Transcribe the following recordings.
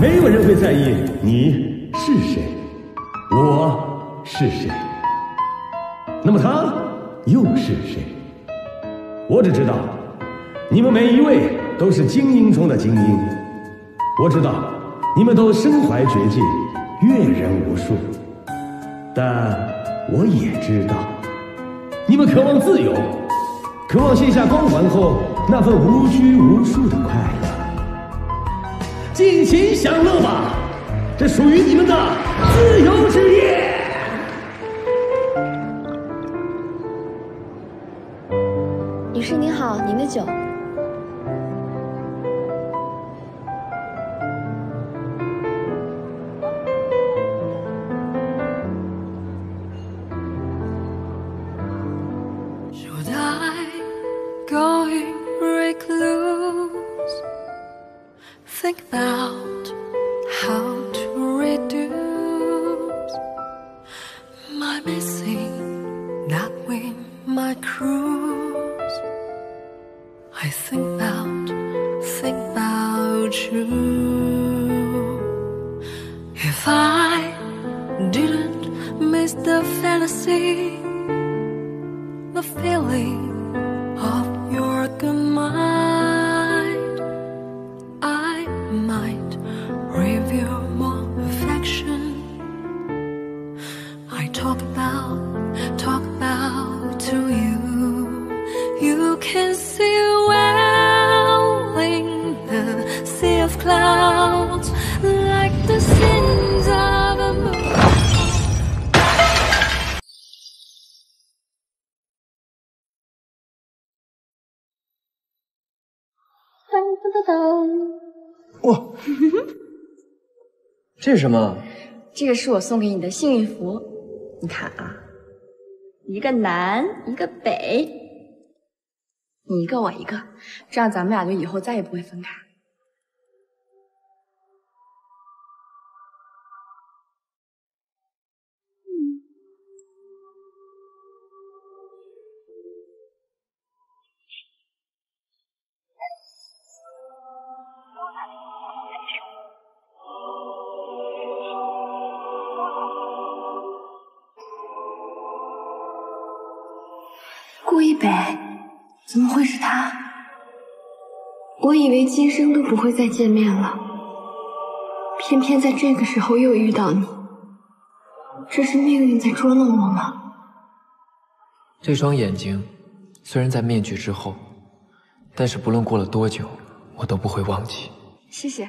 没有人会在意你是谁，我是谁，那么他又是谁？我只知道，你们每一位都是精英中的精英。我知道，你们都身怀绝技，阅人无数。但我也知道，你们渴望自由，渴望卸下光环后那份无拘无束的快乐。尽情享乐吧，这属于你们的自由之夜。女士您好，您的酒。这是什么？这个是我送给你的幸运符，你看啊，一个南，一个北，你一个我一个，这样咱们俩就以后再也不会分开。以为今生都不会再见面了，偏偏在这个时候又遇到你，这是命运在捉弄我吗？这双眼睛虽然在面具之后，但是不论过了多久，我都不会忘记。谢谢。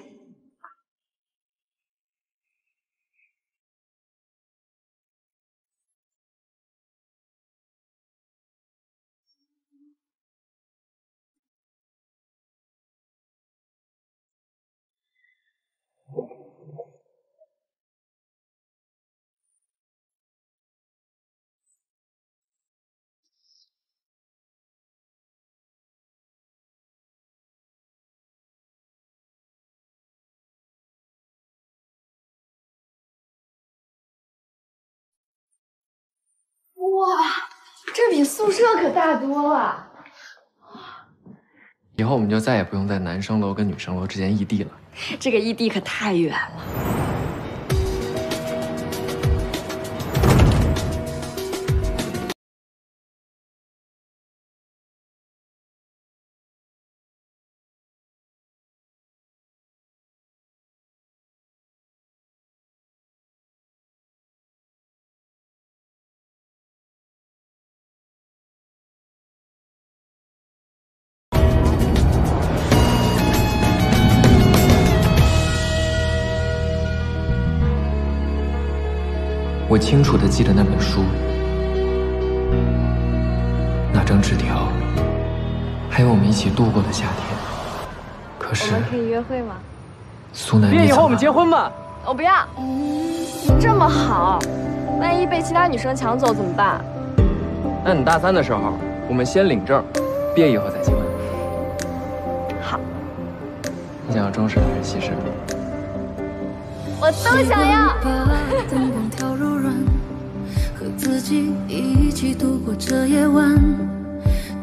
哇，这比宿舍可大多了。以后我们就再也不用在男生楼跟女生楼之间异地了。这个异地可太远了。我清楚的记得那本书，那张纸条，还有我们一起度过的夏天。可是，我们可以约会吗？苏南，毕业以后我们结婚吧。我不要。你这么好，万一被其他女生抢走怎么办？那你大三的时候，我们先领证，毕业以后再结婚。好，你想要中式还是牺牲？我都想要。自己一起度过这夜晚，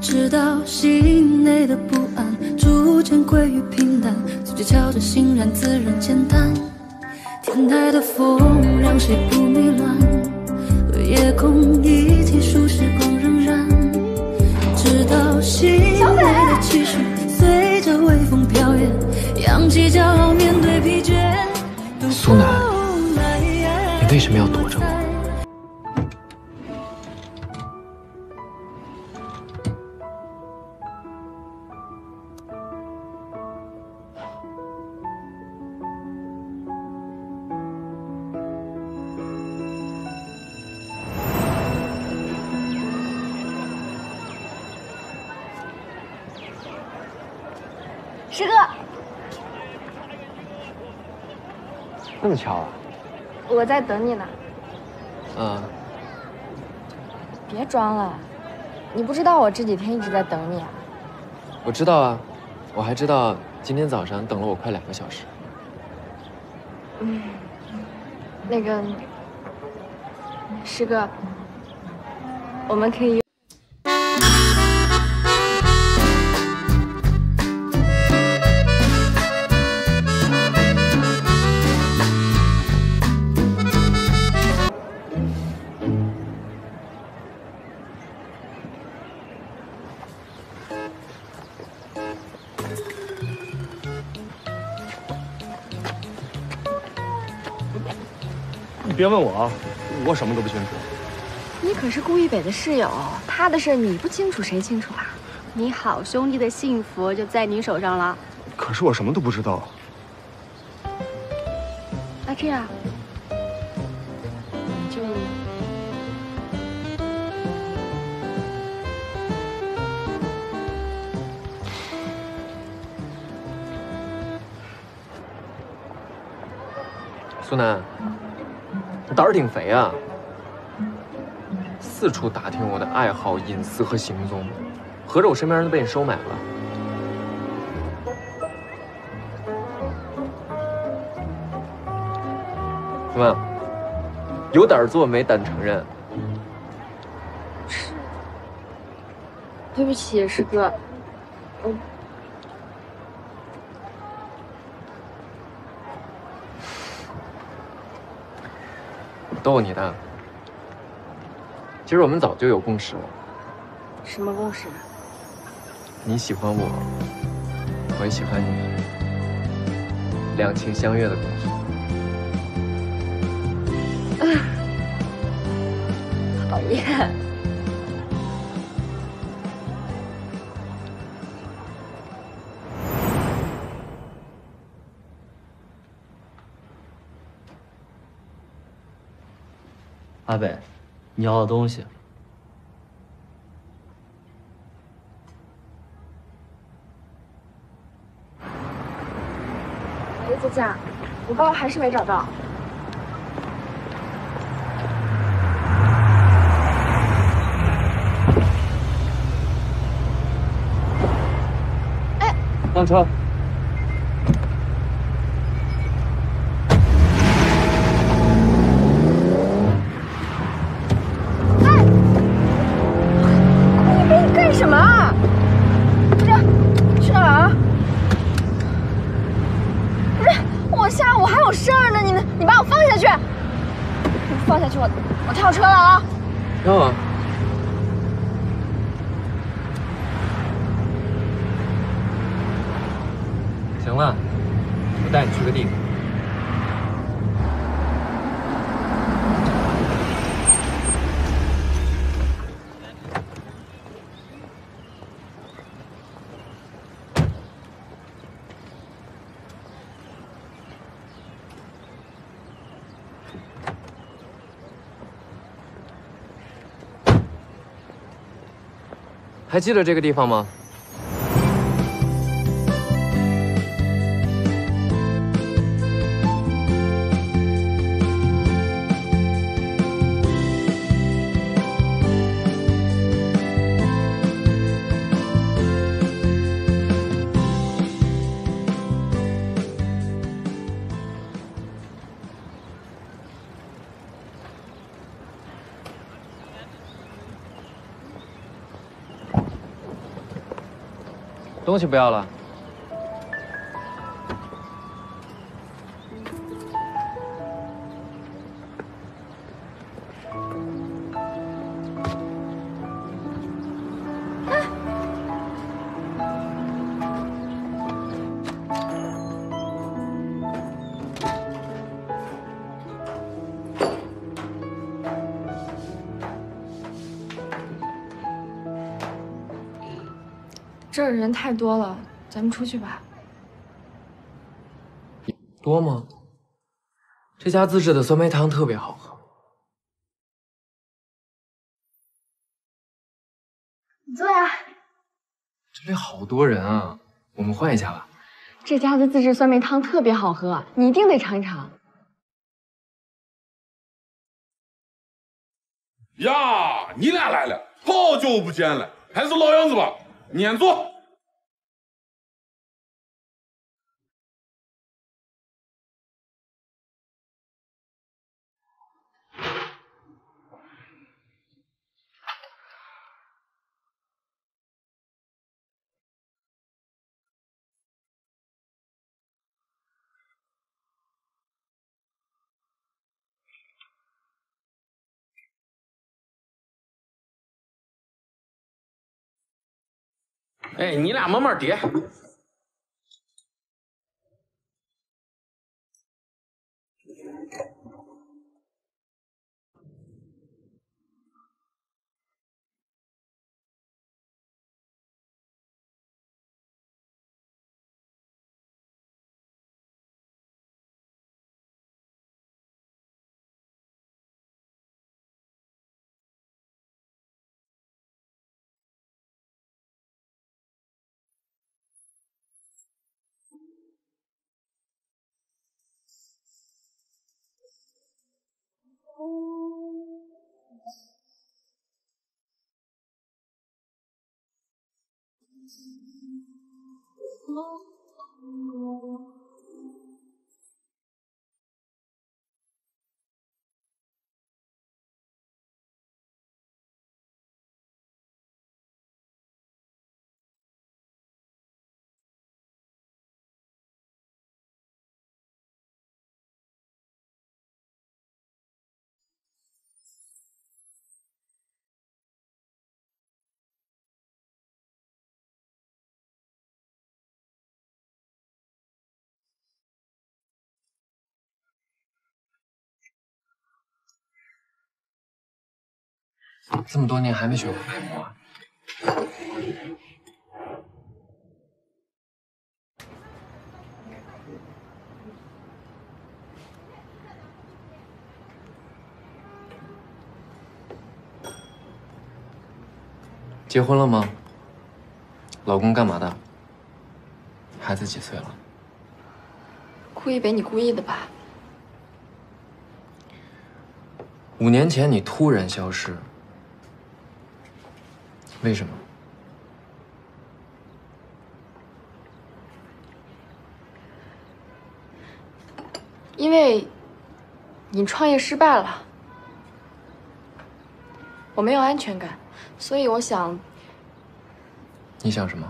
直到心内的不安逐渐归于平淡，自己瞧着欣然自然简单。天台的风让谁不迷乱？和夜空一起数时光荏苒，直到心内的期许随着微风飘远，扬起骄傲面对疲倦。苏南，你为什么要躲着我？么巧啊！我在等你呢。嗯，别装了，你不知道我这几天一直在等你啊。我知道啊，我还知道今天早上等了我快两个小时。嗯那个，师哥，我们可以。你别问我啊，我什么都不清楚。你可是顾一北的室友，他的事你不清楚谁清楚啊？你好兄弟的幸福就在你手上了。可是我什么都不知道。那这样，你就苏南，你胆儿挺肥啊，四处打听我的爱好、隐私和行踪，合着我身边人都被你收买了。怎么，有胆做没胆承认？是对不起，师哥。我逗你的。其实我们早就有共识了，什么共识？你喜欢我，我也喜欢你，两情相悦的共识。讨厌。阿北，你要的东西。哎，佳佳，我包还是没找到。上车。你别干什么啊？这去哪儿啊？不是，我下午还有事儿呢，你你把我放下去！你放下去，我我跳车了啊！要啊。行了，我带你去个地方。还记得这个地方吗？东西不要了，这儿人太多了，咱们出去吧。多吗？这家自制的酸梅汤特别好喝。你坐呀。这里好多人啊，我们换一家吧。这家的自制酸梅汤特别好喝，你一定得尝一尝。呀，你俩来了，好久不见了，还是老样子吧，撵坐。哎，你俩慢慢叠。Oh, 这么多年还没学会拍模啊？结婚了吗？老公干嘛的？孩子几岁了？顾一北，你故意的吧？五年前你突然消失，为什么？因为你创业失败了，我没有安全感，所以我想，你想什么？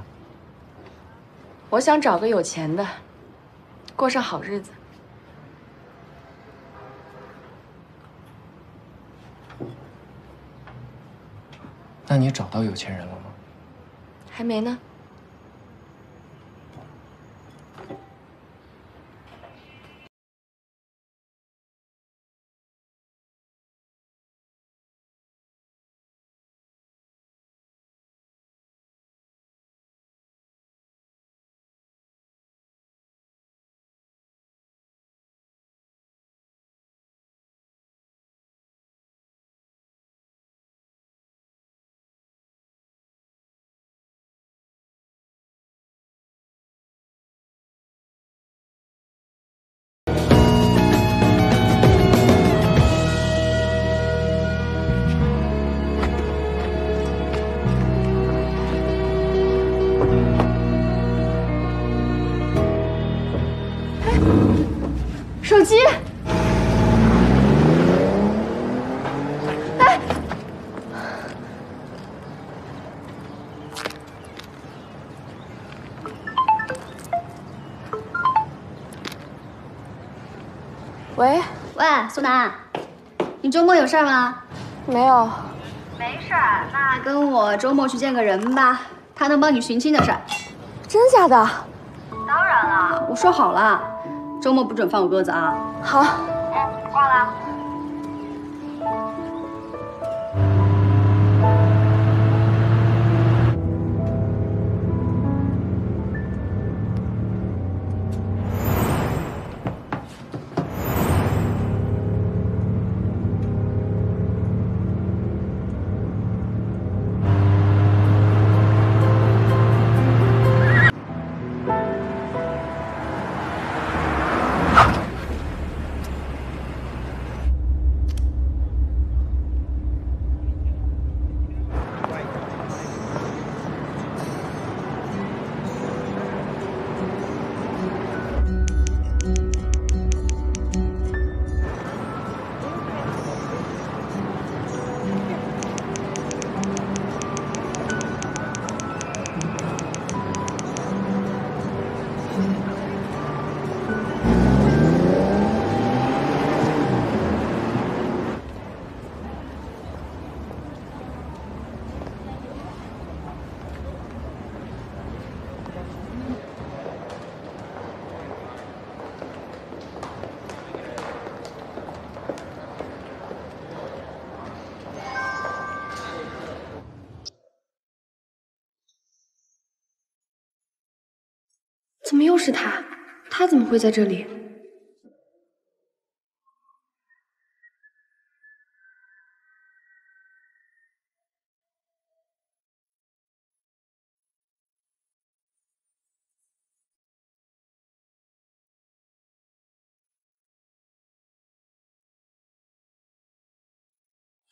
我想找个有钱的，过上好日子。那你找到有钱人了吗？还没呢。喂，苏南，你周末有事儿吗？没有，没事儿，那跟我周末去见个人吧，他能帮你寻亲的事儿。真假的？当然了，我说好了，周末不准放我鸽子啊。好，嗯，挂了。是他？他怎么会在这里？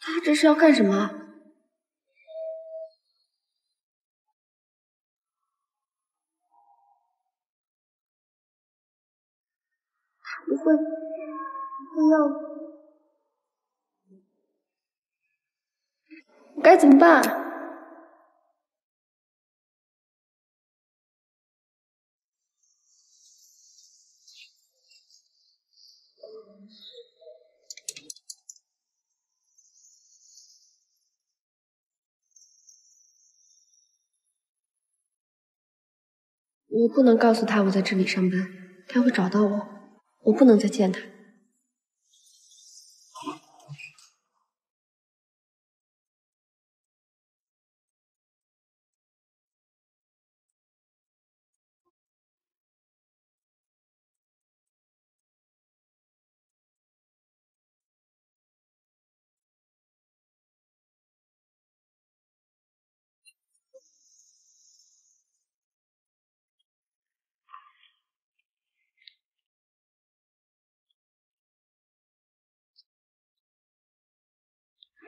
他这是要干什么？不会，不会要我该怎么办？我不能告诉他我在这里上班，他会找到我，我不能再见他。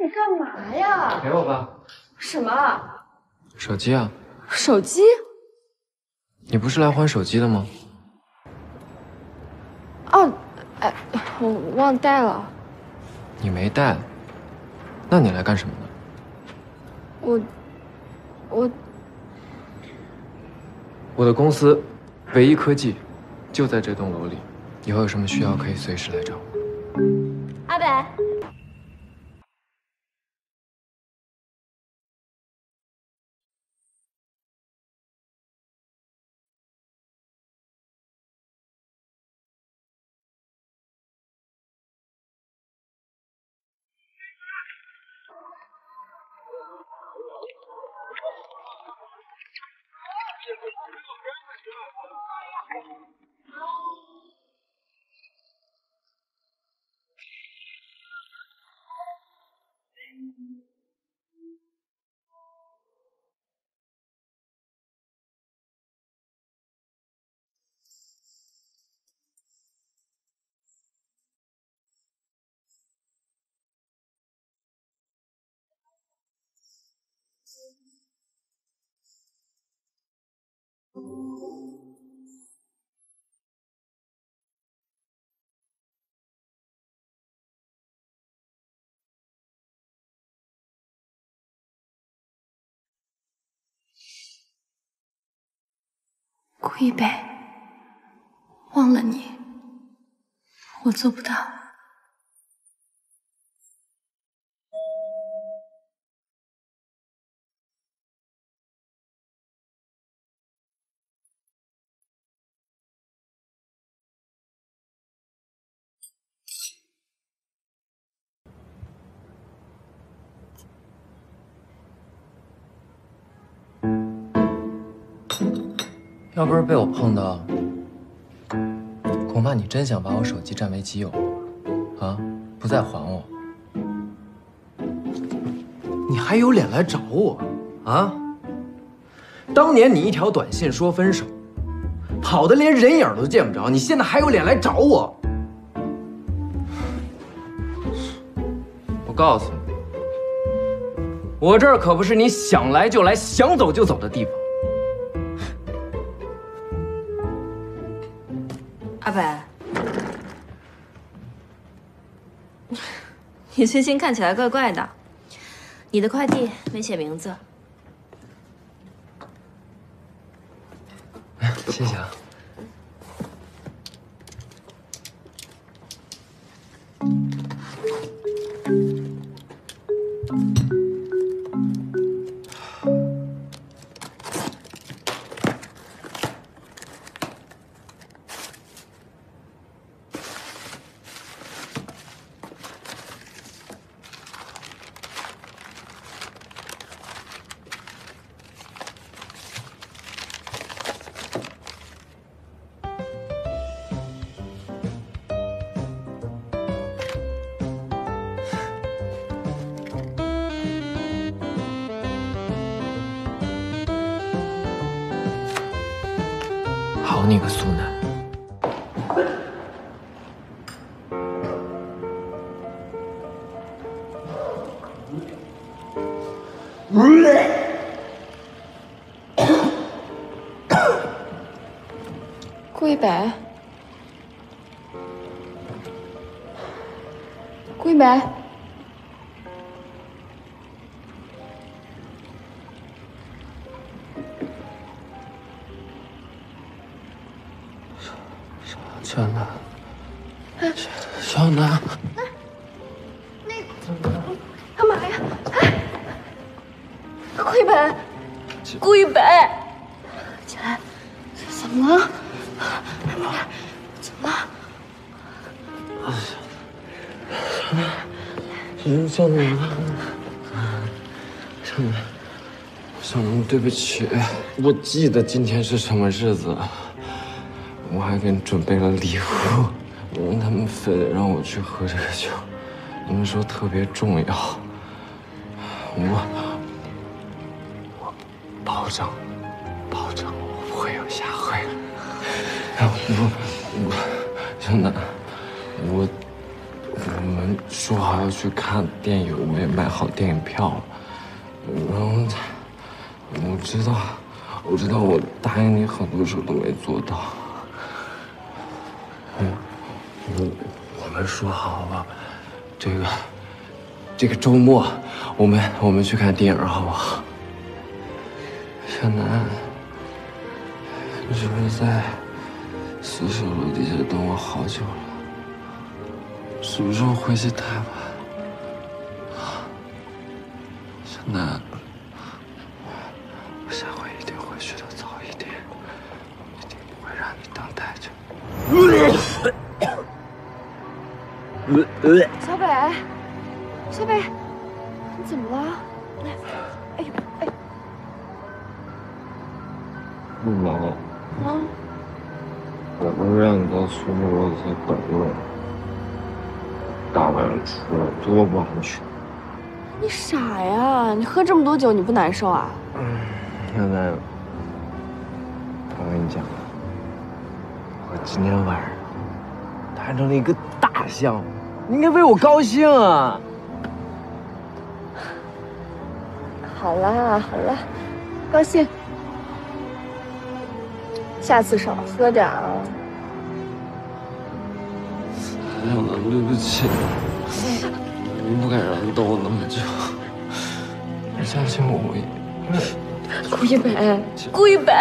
你干嘛呀？给我吧，什么？手机啊！手机？你不是来还手机的吗？哦，哎，我忘带了。你没带，那你来干什么呢？我，我我的公司，唯一科技，就在这栋楼里。以后有什么需要可以随时来找我。阿北，顾一北，忘了你，我做不到。要不是被我碰到，恐怕你真想把我手机占为己有，啊，不再还我。你还有脸来找我啊？当年你一条短信说分手，跑的连人影都见不着，你现在还有脸来找我？我告诉你，我这儿可不是你想来就来、想走就走的地方。你最近看起来怪怪的，你的快递没写名字。谢谢啊。顾一北，对不起，我记得今天是什么日子，我还给你准备了礼物，他们非得让我去喝这个酒，他们说特别重要，我我保证，保证我不会有下回。我我真的，我我们说好要去看电影，我也买好电影票了。我知道，我知道我答应你很多事都没做到。我我我们说好了，这个这个周末我们我们去看电影好不好？小南，你是不是在宿舍楼底下等我好久了？什么时候回去ถ่吧？小南，小北，你怎么了？来哎呦，哎，不忙，啊，我不是让你到宿舍楼底下等我，大晚上出来多不安全。你傻呀？你喝这么多酒，你不难受啊？小南，我跟你讲，我今天晚上谈成了一个大项目，你应该为我高兴啊！好啦好啦，高兴。下次少喝点啊。小南，对不起，我不该让你等我那么久。你相信我，我顾一北，顾一北，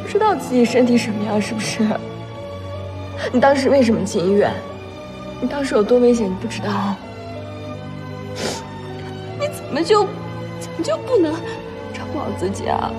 不知道自己身体什么样是不是？你当时为什么进医院？你当时有多危险，你不知道？你怎么就怎么就不能照顾好自己？啊！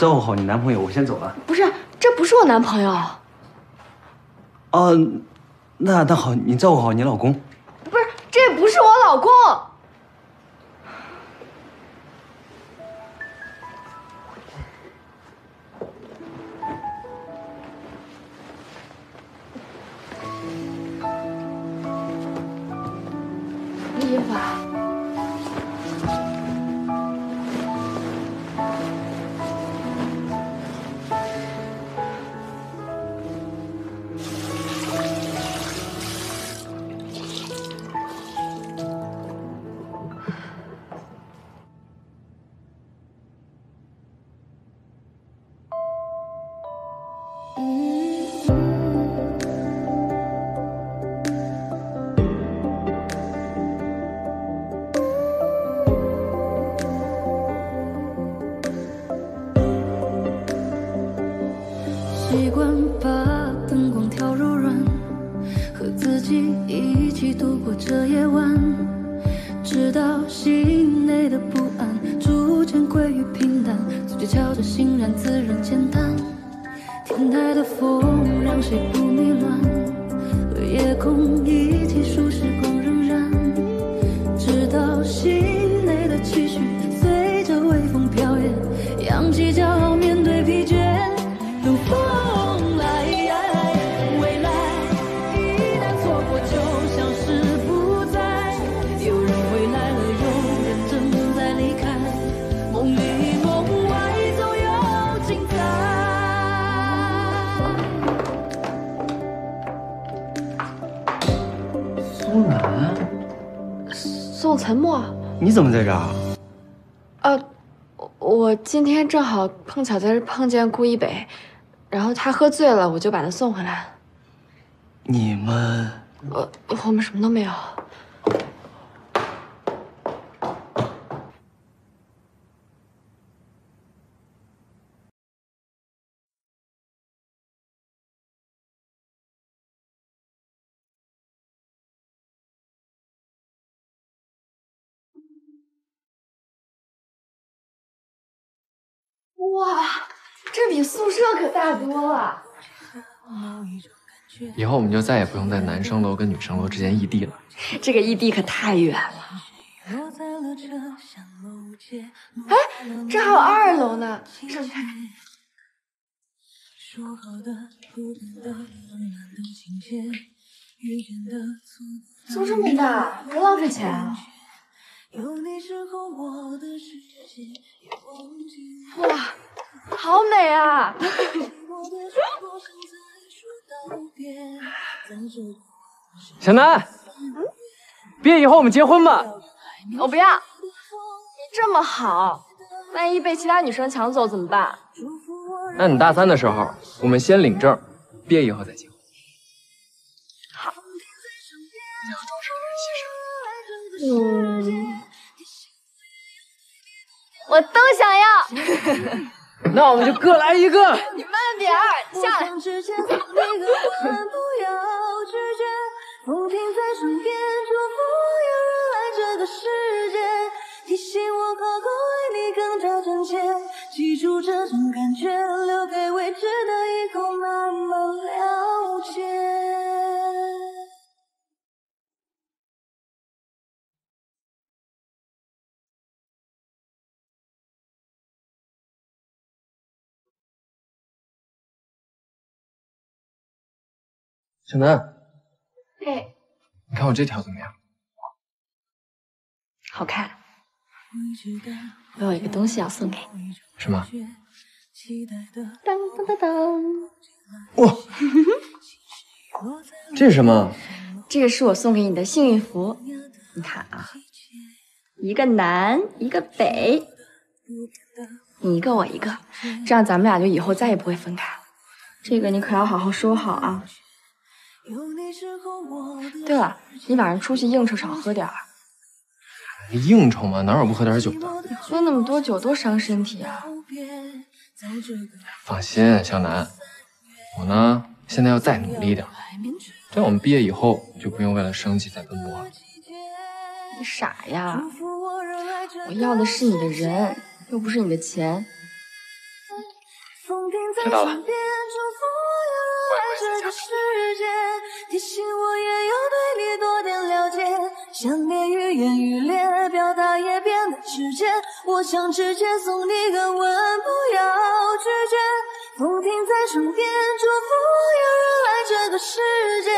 照顾好你男朋友，我先走了。不是，这不是我男朋友，哦，那那好，你照顾好你老公。嗯。么在这儿？呃，我我今天正好碰巧在这碰见顾一北，然后他喝醉了，我就把他送回来。你们我，我们什么都没有。哇，这比宿舍可大多了。以后我们就再也不用在男生楼跟女生楼之间异地了。这个异地可太远了。哎，这还有二楼呢，上去看看。租这么大，别浪费钱啊！哇，好美啊！小南，毕业以后我们结婚吧。我不要，你这么好，万一被其他女生抢走怎么办？那你大三的时候，我们先领证，毕业以后再结婚。好。嗯，我都想要。那我们就各来一个。你慢点儿，下来。风停在身边，祝福有人来这个世界，提醒我好好爱你，更加真切。记住这种感觉，留给未知的以后慢慢了解。小南，哎，你看我这条怎么样？好看。我有一个东西要送给你。什么？当当当当！哇，这是什么？这个是我送给你的幸运符。你看啊，一个南，一个北，你一个我一个，这样咱们俩就以后再也不会分开了。这个你可要好好收好啊。对了，你晚上出去应酬少喝点儿。应酬嘛，哪有不喝点酒的？你喝那么多酒多伤身体啊！放心，小南，我呢现在要再努力点，这样我们毕业以后就不用为了生计再奔波了。你傻呀！我要的是你的人，又不是你的钱。知道了。爱这个世界提醒我也要对你多点了解，想念愈演愈烈，表达也变得直接。我想直接送你个吻，不要拒绝。风停在身边，祝福有人来这个世界，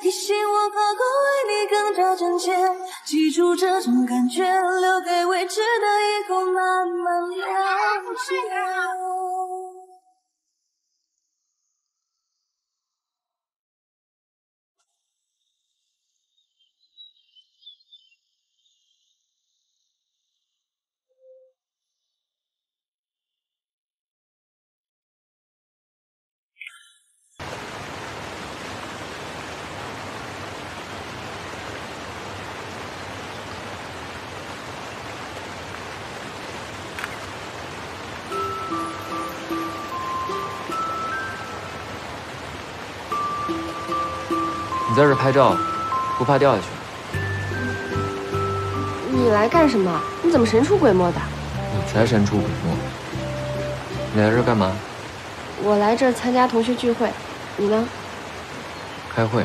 提醒我好好爱你，更加真切。记住这种感觉，留给未知的以后慢慢了解。在这拍照，不怕掉下去？你来干什么？你怎么神出鬼没的？你才神出鬼没。你来这干嘛？我来这参加同学聚会，你呢？开会。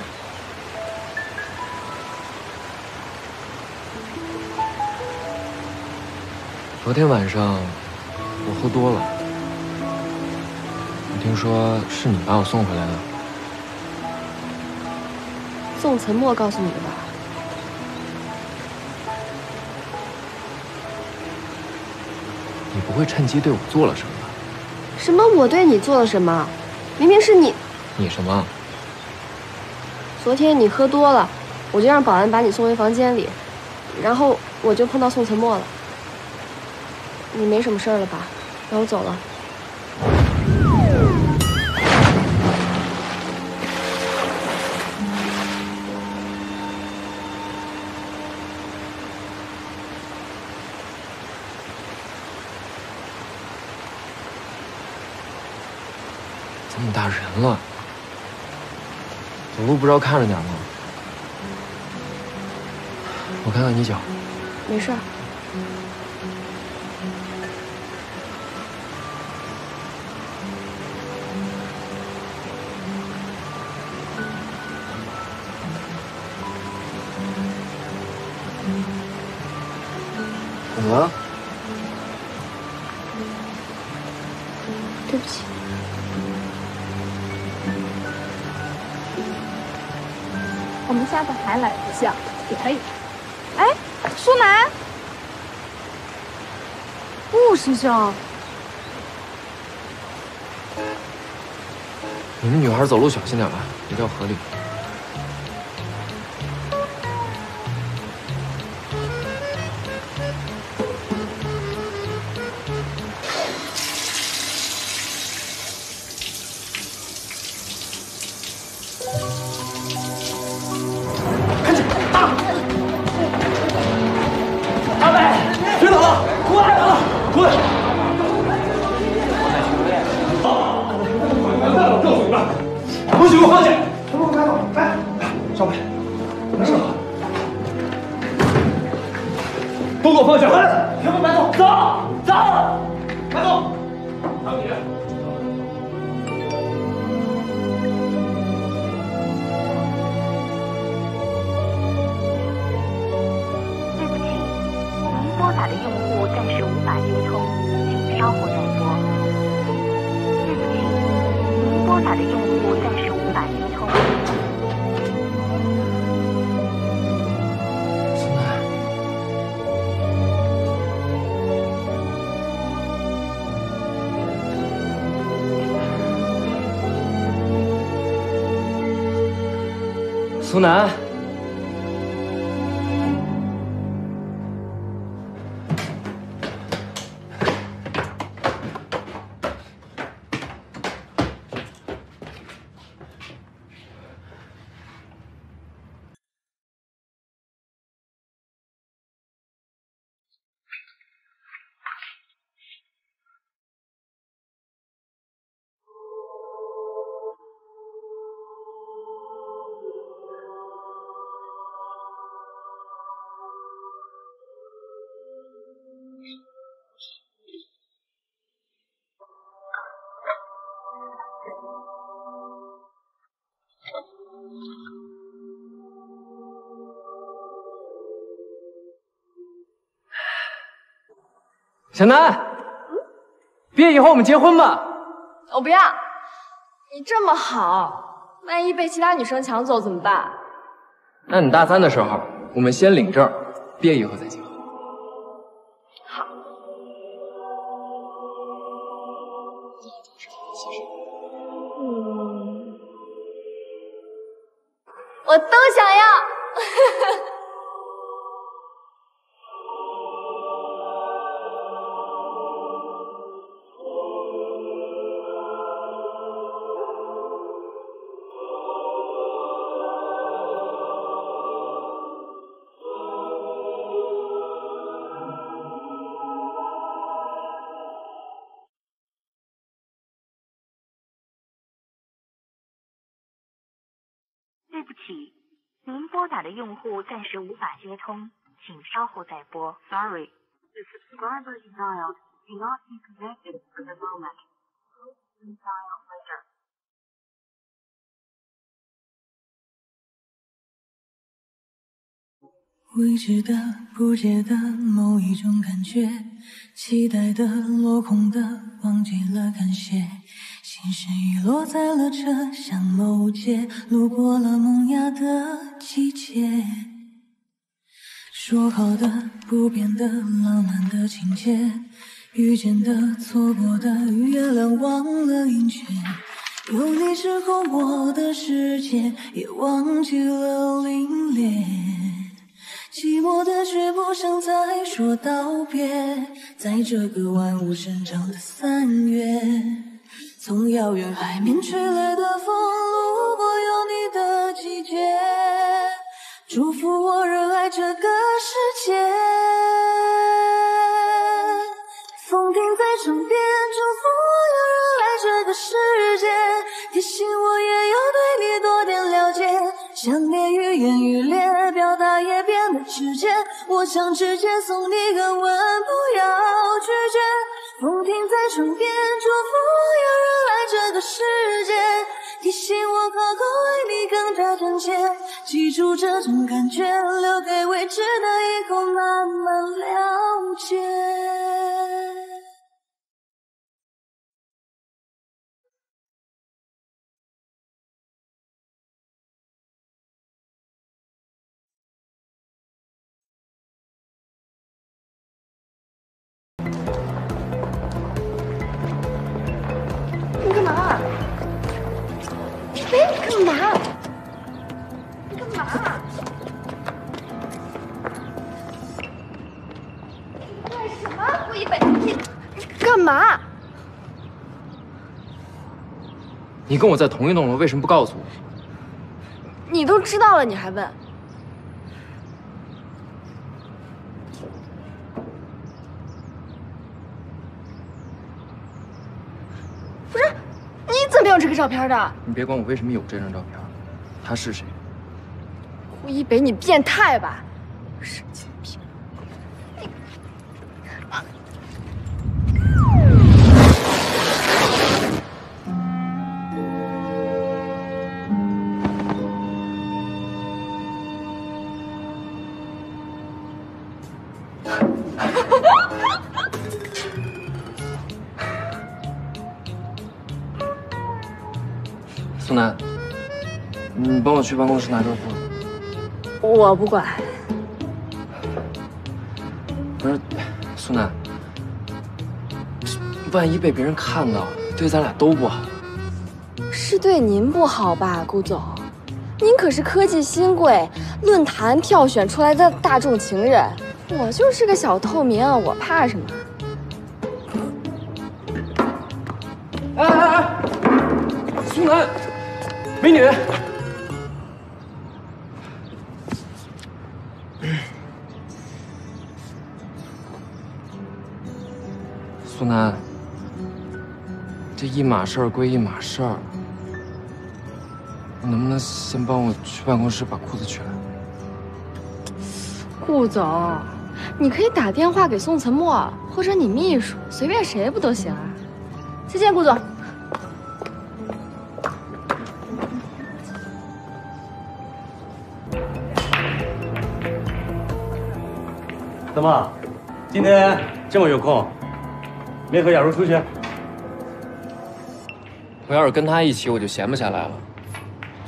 昨天晚上我喝多了，我听说是你把我送回来的。宋岑墨告诉你的吧？你不会趁机对我做了什么吧？什么？我对你做了什么？明明是你。你什么？昨天你喝多了，我就让保安把你送回房间里，然后我就碰到宋岑墨了。你没什么事儿了吧？那我走了。人了，走路不知道看着点吗？我看看你脚。没事儿。怎么了？对不起。我们下次还来不下也可以。哎，苏楠，顾师兄，你们女孩走路小心点吧，别掉河里。小南，毕业以后我们结婚吧。我不要。你这么好，万一被其他女生抢走怎么办？那你大三的时候，我们先领证，毕业以后再结婚。时无法接通，请稍后再拨。Sorry, the subscriber you dialed cannot be connected for the moment. Please dial later. 未知的、不解的某一种感觉，期待的、落空的，忘记了感谢。心事遗落在了车厢某节，路过了萌芽的季节。说好的、不变的、浪漫的情节，遇见的、错过的，月亮忘了迎接。有你之后，我的世界也忘记了凛冽。寂寞的却不想再说道别，在这个万物生长的三月，从遥远海面吹来的风，路过有你的季节，祝福我热爱这个世界。风停在窗边，祝福我要热爱这个世界，提醒我也要对你多点了解。想念愈演愈烈，表达也变得直接。我想直接送你个吻，不要拒绝。风停在窗边，祝福我要热爱这个世界，提醒我好好爱你更加真切。记住这种感觉，留给未知的以后慢慢了解。你跟我在同一栋楼，为什么不告诉我？你都知道了，你还问？不是，你怎么有这个照片的？你别管我为什么有这张照片，他是谁？胡一北，你变态吧？神经南，你帮我去办公室拿张符。我不管。不是，苏南，万一被别人看到，对咱俩都不好。是对您不好吧，顾总？您可是科技新贵，论坛票选出来的大众情人，我就是个小透明，我怕什么？美女。苏南，这一码事儿归一码事儿，你能不能先帮我去办公室把裤子取来？顾总，你可以打电话给宋岑墨或者你秘书，随便谁不都行啊？再见，顾总。怎么，今天这么有空，没和雅茹出去？我要是跟她一起，我就闲不下来了。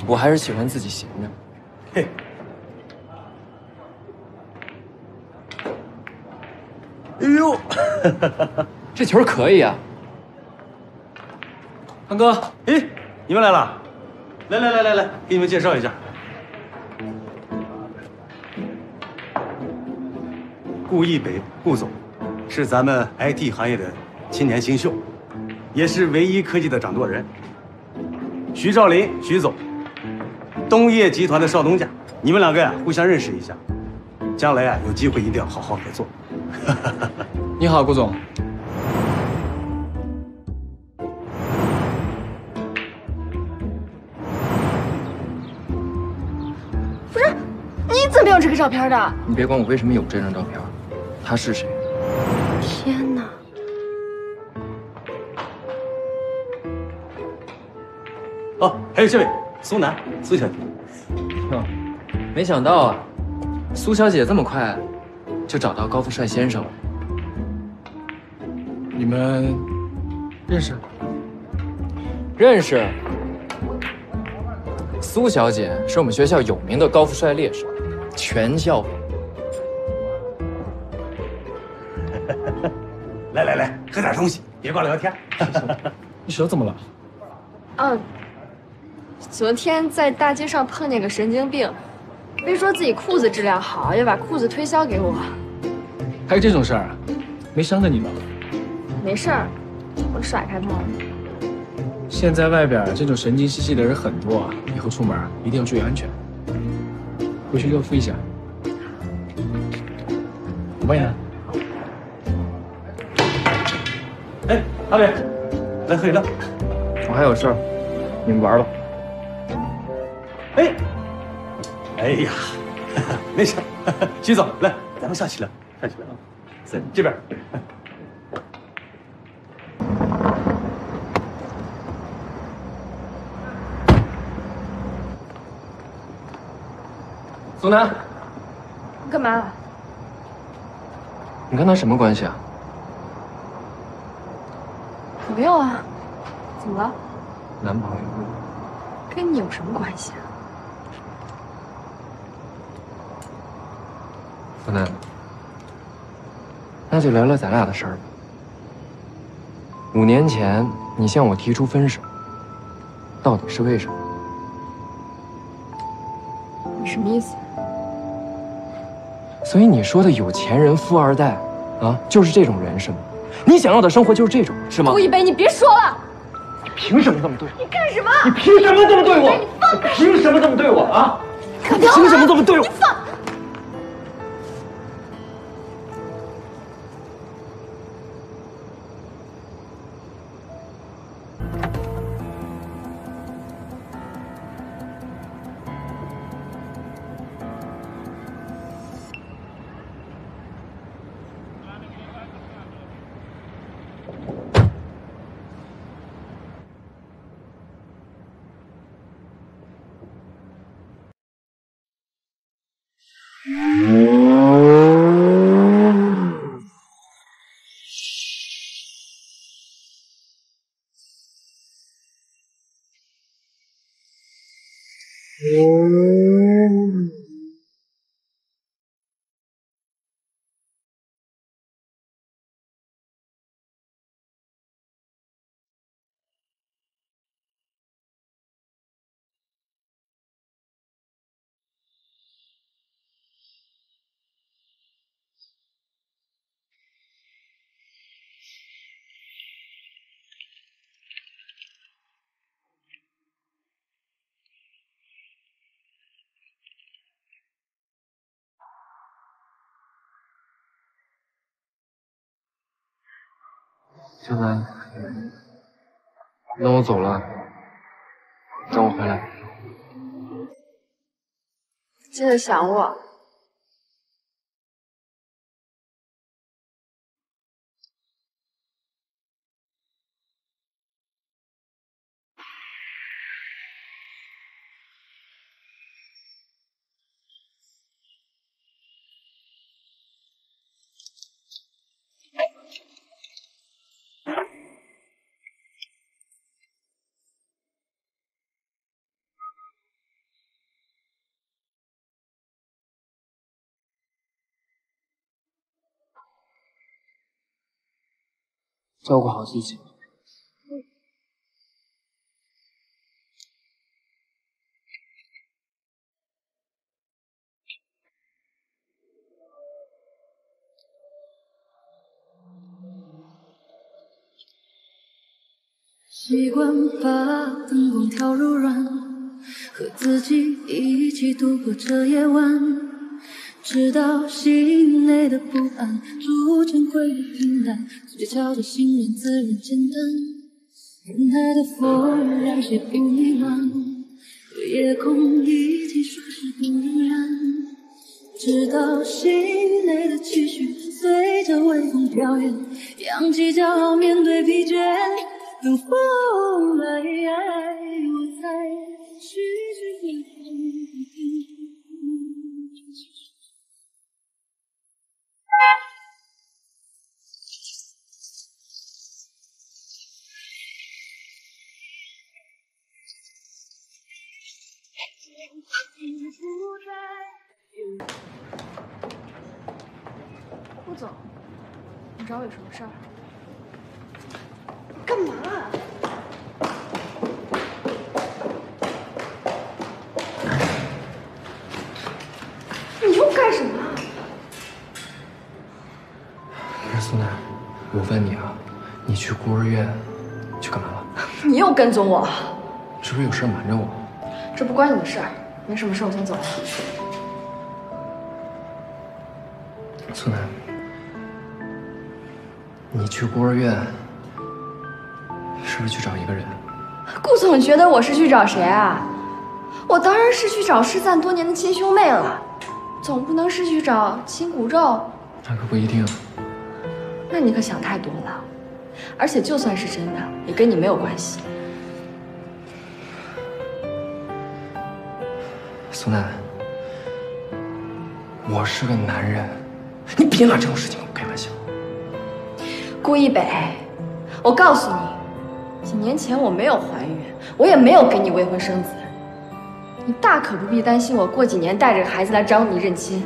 我还是喜欢自己闲着。嘿，哎呦，这球可以啊！康哥，哎，你们来了，来来来来来，给你们介绍一下，顾一北，顾总，是咱们 IT 行业的青年新秀，也是唯一科技的掌舵人。徐兆林，徐总，东业集团的少东家，你们两个呀互相认识一下，将来啊有机会一定要好好合作。你好，顾总。不是，你怎么有这个照片的。你别管我为什么有这张照片，他是谁？天哪！哦，还有这位苏楠，苏小姐。哟，没想到啊，苏小姐这么快就找到高富帅先生了。你们认识？认识。苏小姐是我们学校有名的高富帅猎手，全校。点东西，别光聊天。你手怎么了？嗯，昨天在大街上碰见个神经病，非说自己裤子质量好，要把裤子推销给我。还有这种事儿啊？没伤着你吧？没事儿，我甩开他了。现在外边这种神经兮兮的人很多啊，以后出门一定要注意安全。回去热敷一下。我帮哎，阿伟，来喝饮料。我还有事儿，你们玩吧。哎，哎呀，没事。徐总，来，咱们下去聊，下去聊啊，在这边。苏楠，干嘛？你跟他什么关系啊？朋友啊，怎么了？男朋友。跟你有什么关系啊？那就聊聊咱俩的事儿吧。五年前你向我提出分手，到底是为什么？你什么意思？所以你说的有钱人、富二代，啊，就是这种人是吗？你想要的生活就是这种，是吗？顾一北，你别说了！你凭什么这么对我？你干什么？你凭什么这么对我？你放开！凭什么这么对我啊？可掉凭什么这么对我？你放！小南，那我走了，等我回来。记得想我。照顾好自己。习惯把灯光调柔软，和自己一起度过这夜晚，直到心内的不安逐渐归于平淡，嘴角悄着欣然自然简单。人海的风让谁不迷茫？夜空一起舒适不仍然。直到心内的期许随着微风飘远，扬起骄傲面对疲倦，等风来，顾总，你找我有什么事儿？干嘛？你又干什么？苏楠，我问你啊，你去孤儿院去干嘛了？你又跟踪我，是不是有事瞒着我？这不关你的事儿。没什么事，我先走了。苏楠，你去孤儿院是不是去找一个人？顾总觉得我是去找谁啊？我当然是去找失散多年的亲兄妹了，总不能是去找亲骨肉。那可不一定。那你可想太多了。而且就算是真的，也跟你没有关系。苏楠，我是个男人，你别拿这种事情跟我开玩笑。顾一北，我告诉你，几年前我没有怀孕，我也没有给你未婚生子，你大可不必担心我过几年带着孩子来找你认亲。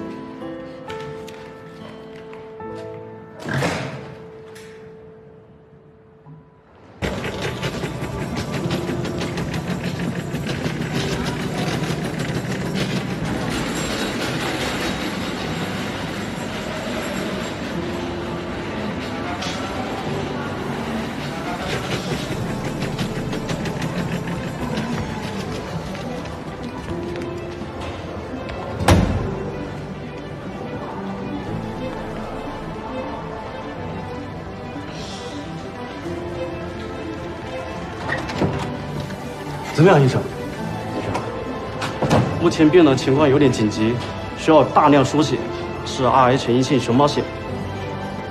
么样，医生？目前病人情况有点紧急，需要大量输血，是 Rh 阴性熊猫血。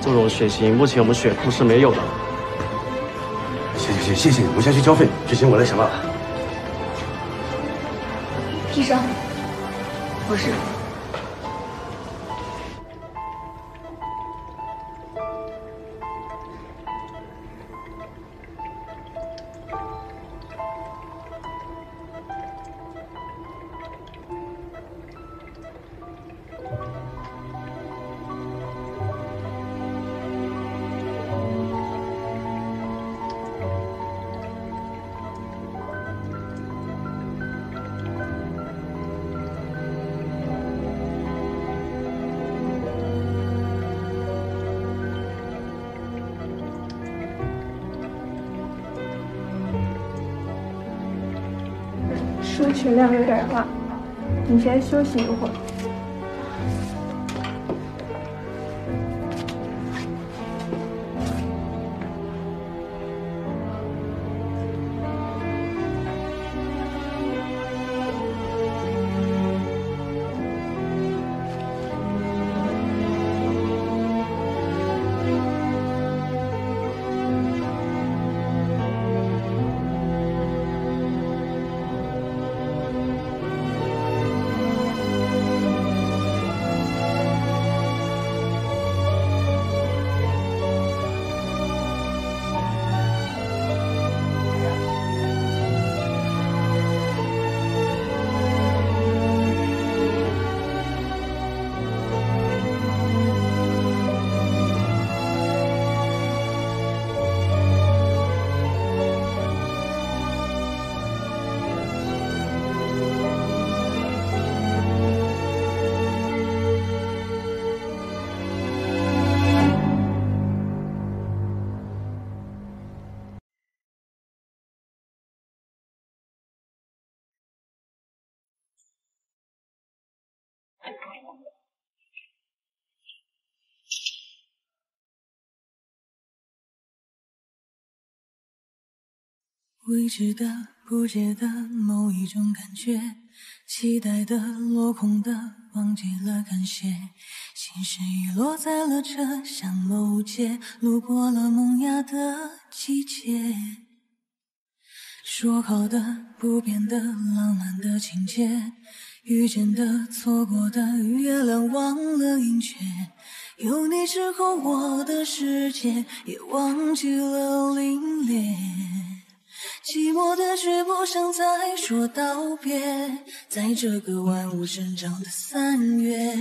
这种血型目前我们血库是没有的。行行行，谢谢你，我先去交费，这钱我来想办法。未知的，不解的某一种感觉，期待的落空的忘记了感谢，心事遗落在了车厢某节，路过了萌芽的季节。说好的不变的浪漫的情节，遇见的错过的月亮忘了圆缺。有你之后，我的世界也忘记了凛冽。寂寞的却不想再说道别，在这个万物生长的三月，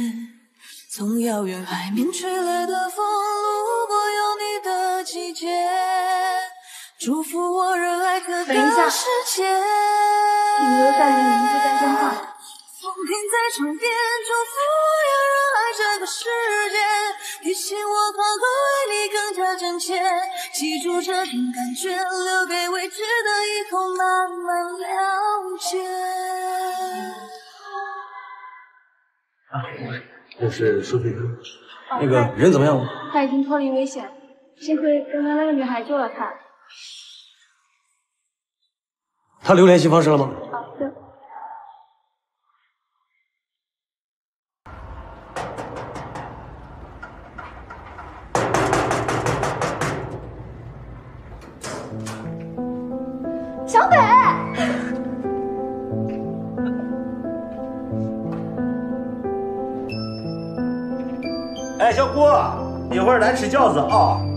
从遥远海面吹来的风，路过有你的季节，祝福我热爱可等一下的世界。你留下你名字在电话。风停在窗边，祝福我要热爱这个世界，提醒我好好爱你更加真切，记住这种感觉，留给未知的以后慢慢了解。这是收费哥，那个人怎么样了？他已经脱离危险，幸亏刚刚那个女孩救了他。他留联系方式了吗？小郭，一会儿来吃饺子啊。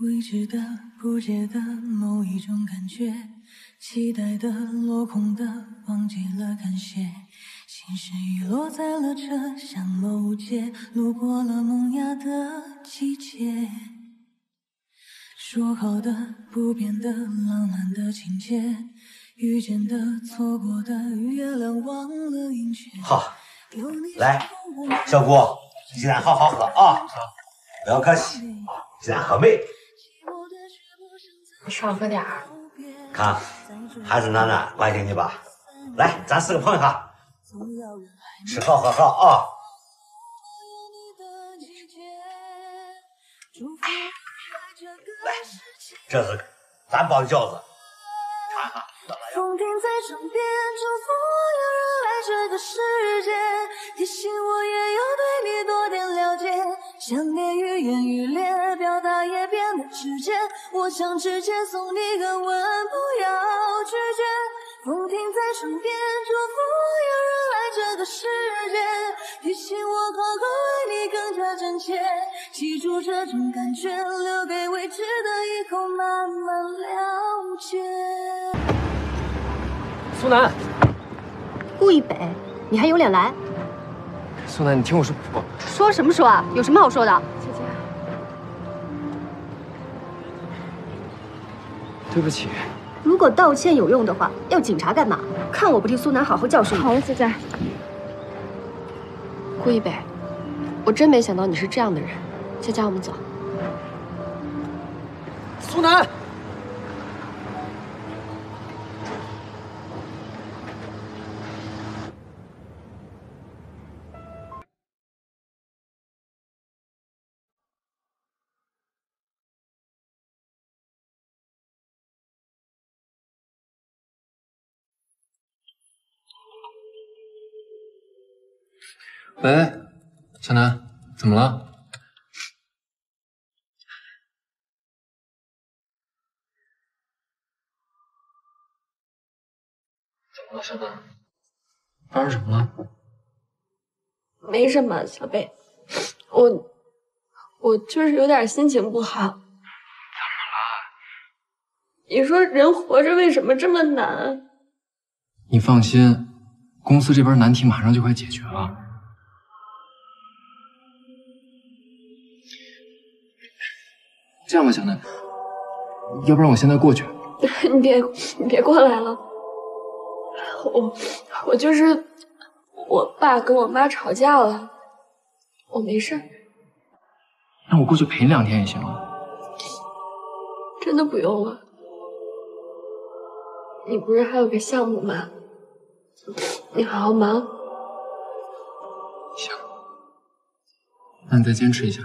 未知的、不解的某一种感觉，期待的、落空的忘记了感谢，心事遗落在了车厢某街，路过了萌芽的季节。说好的不变的浪漫的情节，遇见的、错过的月亮忘了圆缺。好，来，小姑，今天好好喝啊，不要客气，今天喝美。你少喝点儿。看，还是楠楠关心你吧。来，咱四个碰一下，吃好喝好啊。来，这是咱包的饺子，尝一下。风停在窗边，祝福我要热爱这个世界，提醒我也要对你多点了解。想念愈演愈烈，表达也变得直接。我想直接送你个吻，不要拒绝。风停在窗边，祝福我要热爱这个世界，提醒我好好爱你更加真切。记住这种感觉，留给未知的以后慢慢了解。苏南，顾一北，你还有脸来？苏南，你听我说，我说什么说啊？有什么好说的？姐姐，对不起。如果道歉有用的话，要警察干嘛？看我不替苏南好好教训你！好了，姐姐。顾一北，我真没想到你是这样的人。佳佳，我们走。苏南，喂，小南，怎么了？怎么了，小南？发生什么了？没什么，小贝，我我就是有点心情不好。怎么了？你说人活着为什么这么难？你放心，公司这边难题马上就快解决了。这样吧，小南，要不然我现在过去。你别你别过来了，我我就是我爸跟我妈吵架了，我没事。那我过去陪你两天也行啊。真的不用了，你不是还有个项目吗？你好好忙。行，那你再坚持一下。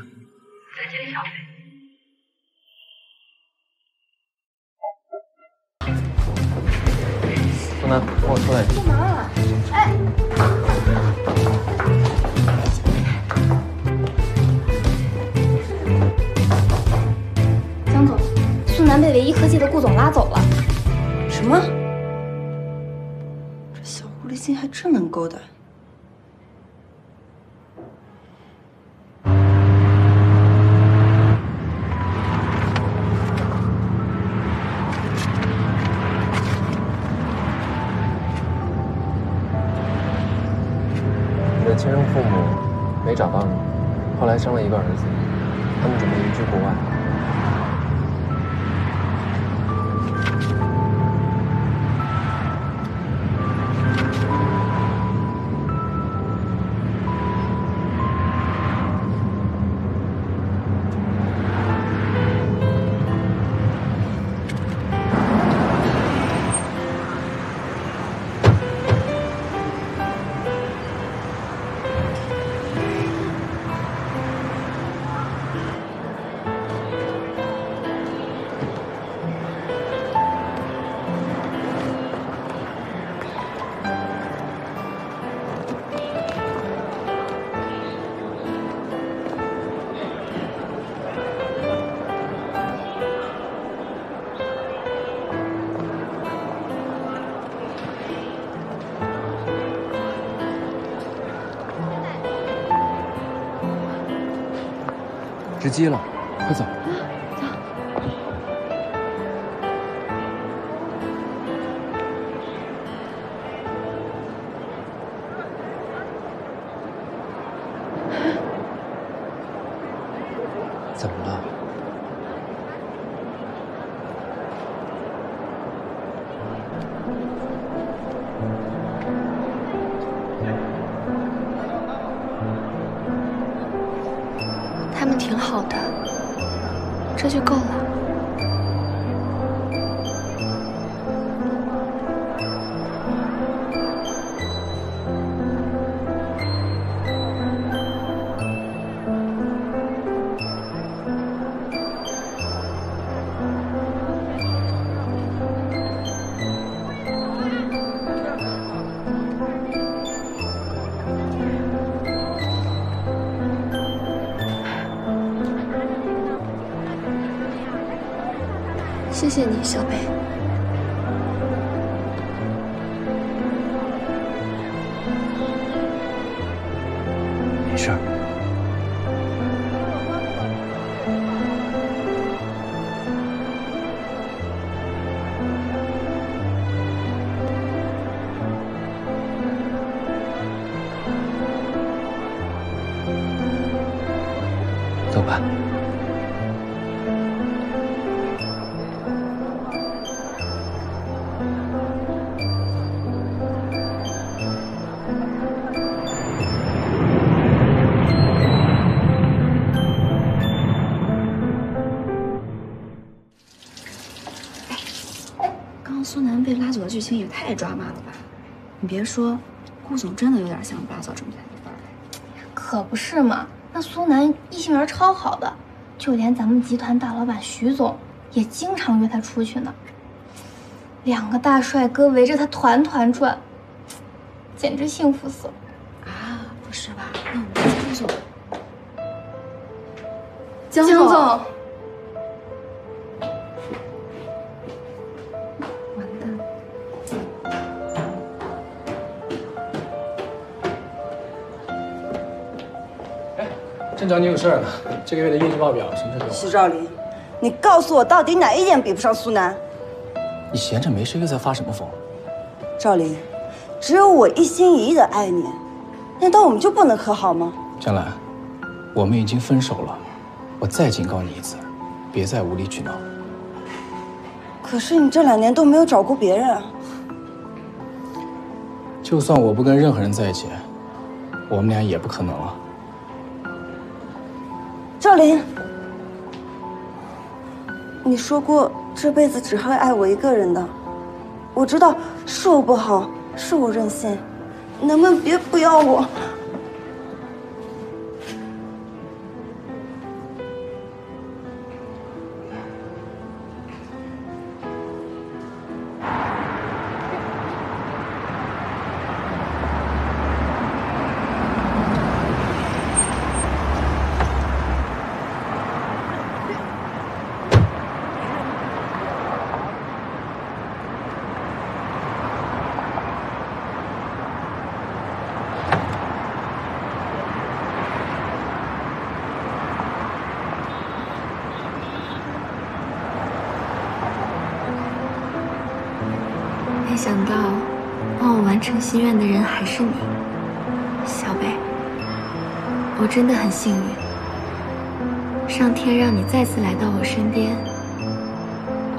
狐狸精还真能勾搭。你的亲生父母没找到你，后来生了一个儿子，他们准备移居国外。谢谢你，小北。太抓马了吧！你别说，顾总真的有点像八嫂这么大一份儿。可不是嘛，那苏南异性缘超好的，就连咱们集团大老板徐总也经常约他出去呢。两个大帅哥围着他团团转，简直幸福死了。啊，不是吧？那我们顾总江总。正找你有事儿呢。这个月的业绩报表什么时候给我？徐兆林，你告诉我，到底哪一点比不上苏南？你闲着没事又在发什么疯？赵林，只有我一心一意的爱你，难道我们就不能和好吗？江兰，我们已经分手了，我再警告你一次，别再无理取闹。可是你这两年都没有找过别人啊。就算我不跟任何人在一起，我们俩也不可能了。赵林，你说过这辈子只会爱我一个人的，我知道是我不好，是我任性，能不能别不要我？心愿的人还是你，小北。我真的很幸运，上天让你再次来到我身边。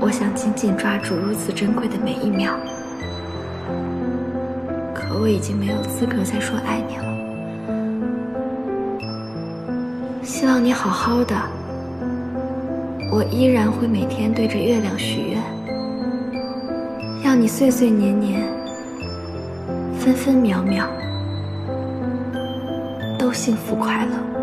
我想紧紧抓住如此珍贵的每一秒，可我已经没有资格再说爱你了。希望你好好的，我依然会每天对着月亮许愿。要你岁岁年年、分分秒秒都幸福快乐。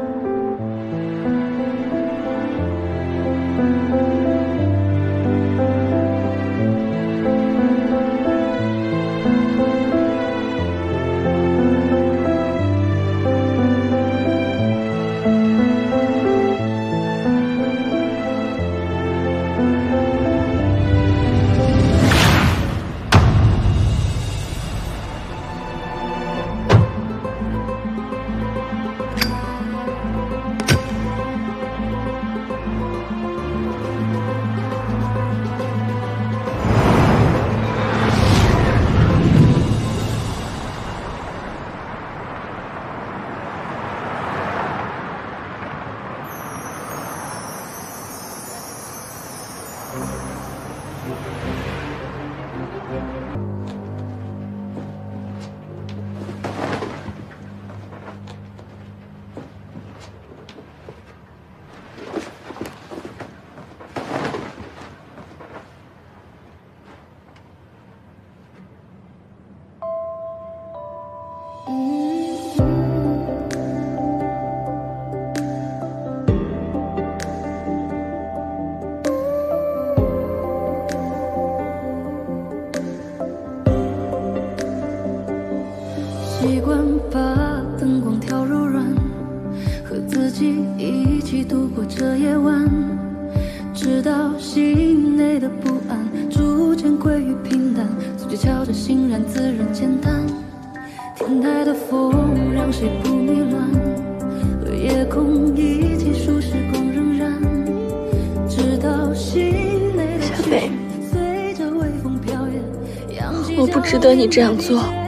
你这样做。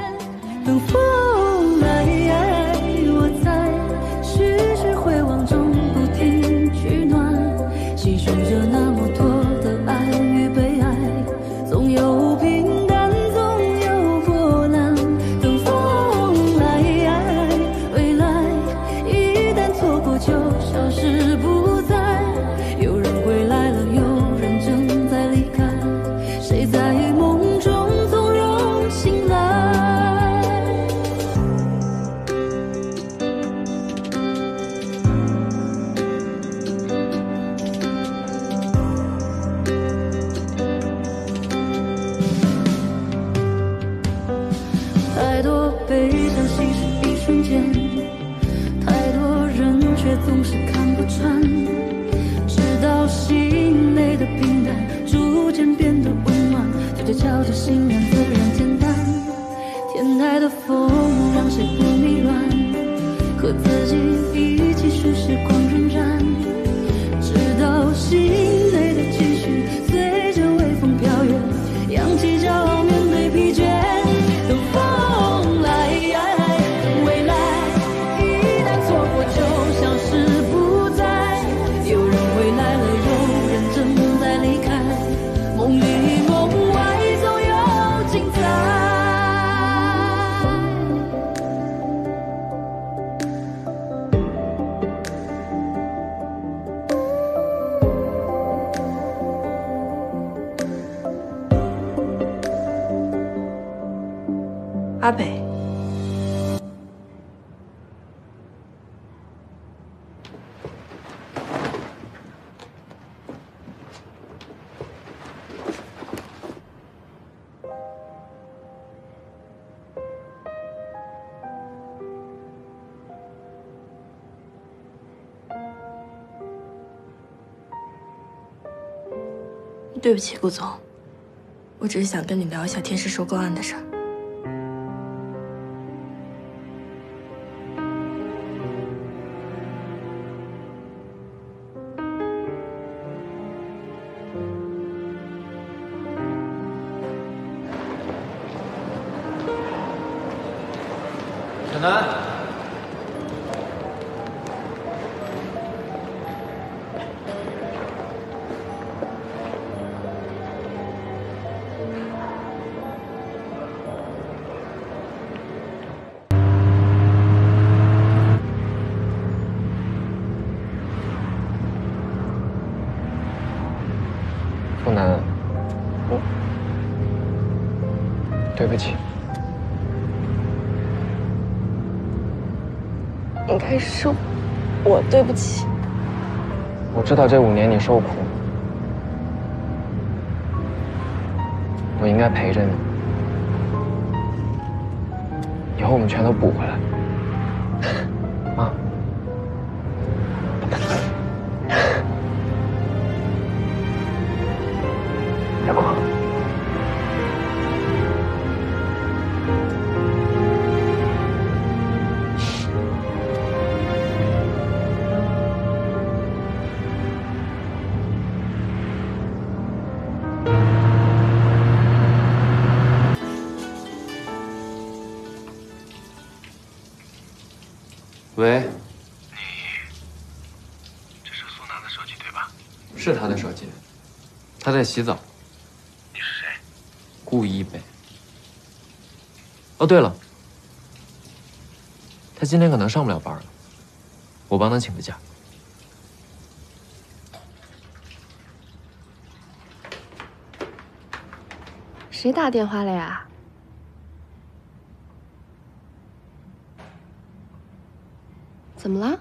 对不起，顾总，我只是想跟你聊一下天师收购案的事儿。对不起。我知道这五年你受苦，我应该陪着你。以后我们全都补回来。在洗澡。你是谁？顾一北。哦，对了，他今天可能上不了班了，我帮他请个假。谁打电话了呀？怎么了？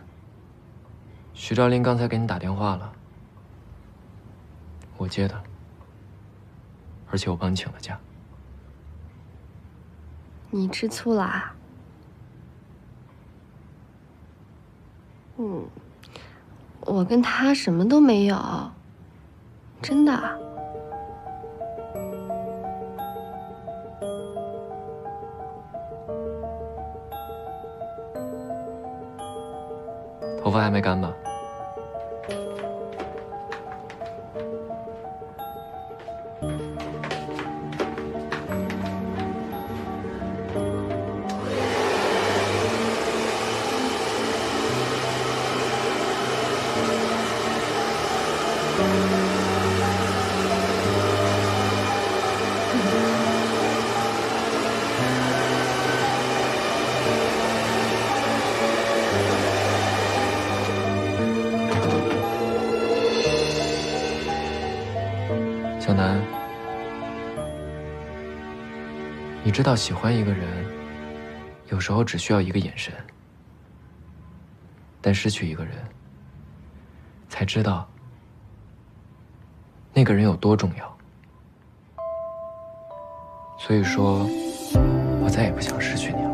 徐兆林刚才给你打电话了，我接的，而且我帮你请了假。你吃醋啦？嗯，我跟他什么都没有，真的。头发还没干吧？我知道喜欢一个人，有时候只需要一个眼神，但失去一个人，才知道那个人有多重要。所以说，我再也不想失去你了。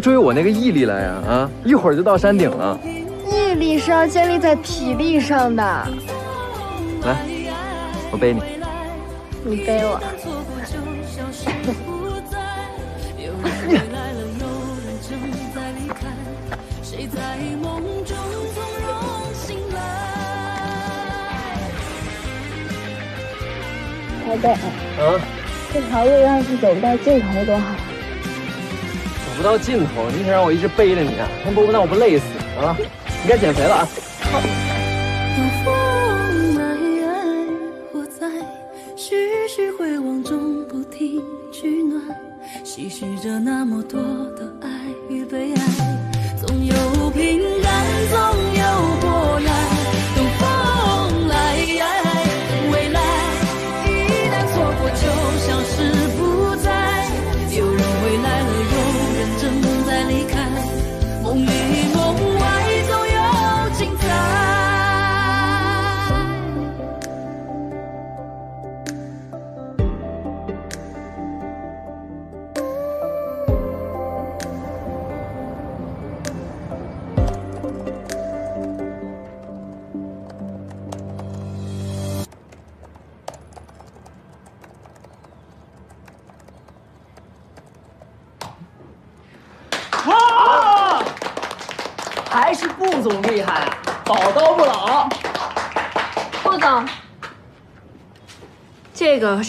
追我那个毅力来呀！啊，一会儿就到山顶了。毅力是要建立在体力上的。来，我背你。你背我。谁在梦中从容醒来？小北，啊，这条路要是走不到尽头多好。走不到尽头，你想让我一直背着你啊？那不那我不累死啊？你该减肥了啊！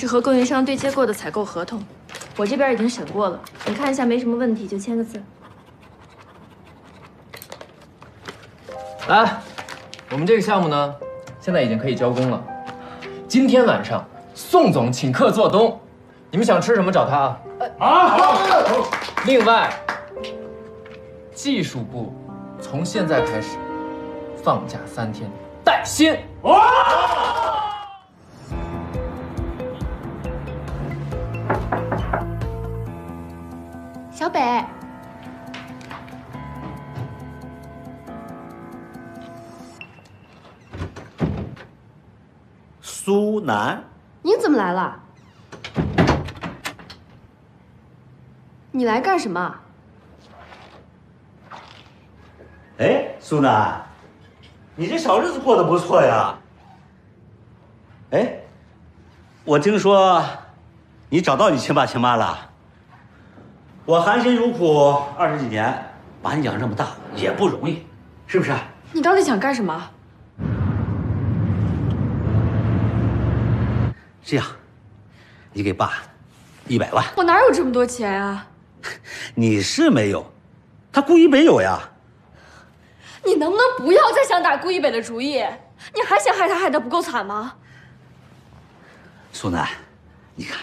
是和供应商对接过的采购合同，我这边已经审过了，你看一下没什么问题就签个字。来，我们这个项目呢，现在已经可以交工了。今天晚上，宋总请客做东，你们想吃什么找他啊。啊，好。另外，技术部从现在开始放假三天，带薪。小北，苏南，你怎么来了？你来干什么？哎，苏南，你这小日子过得不错呀。哎，我听说你找到你亲爸亲妈了。我含辛茹苦二十几年，把你养这么大也不容易，是不是？你到底想干什么？这样，你给爸一百万。我哪有这么多钱啊？你是没有，他顾一北有呀。你能不能不要再想打顾一北的主意？你还想害他害得不够惨吗？苏南，你看，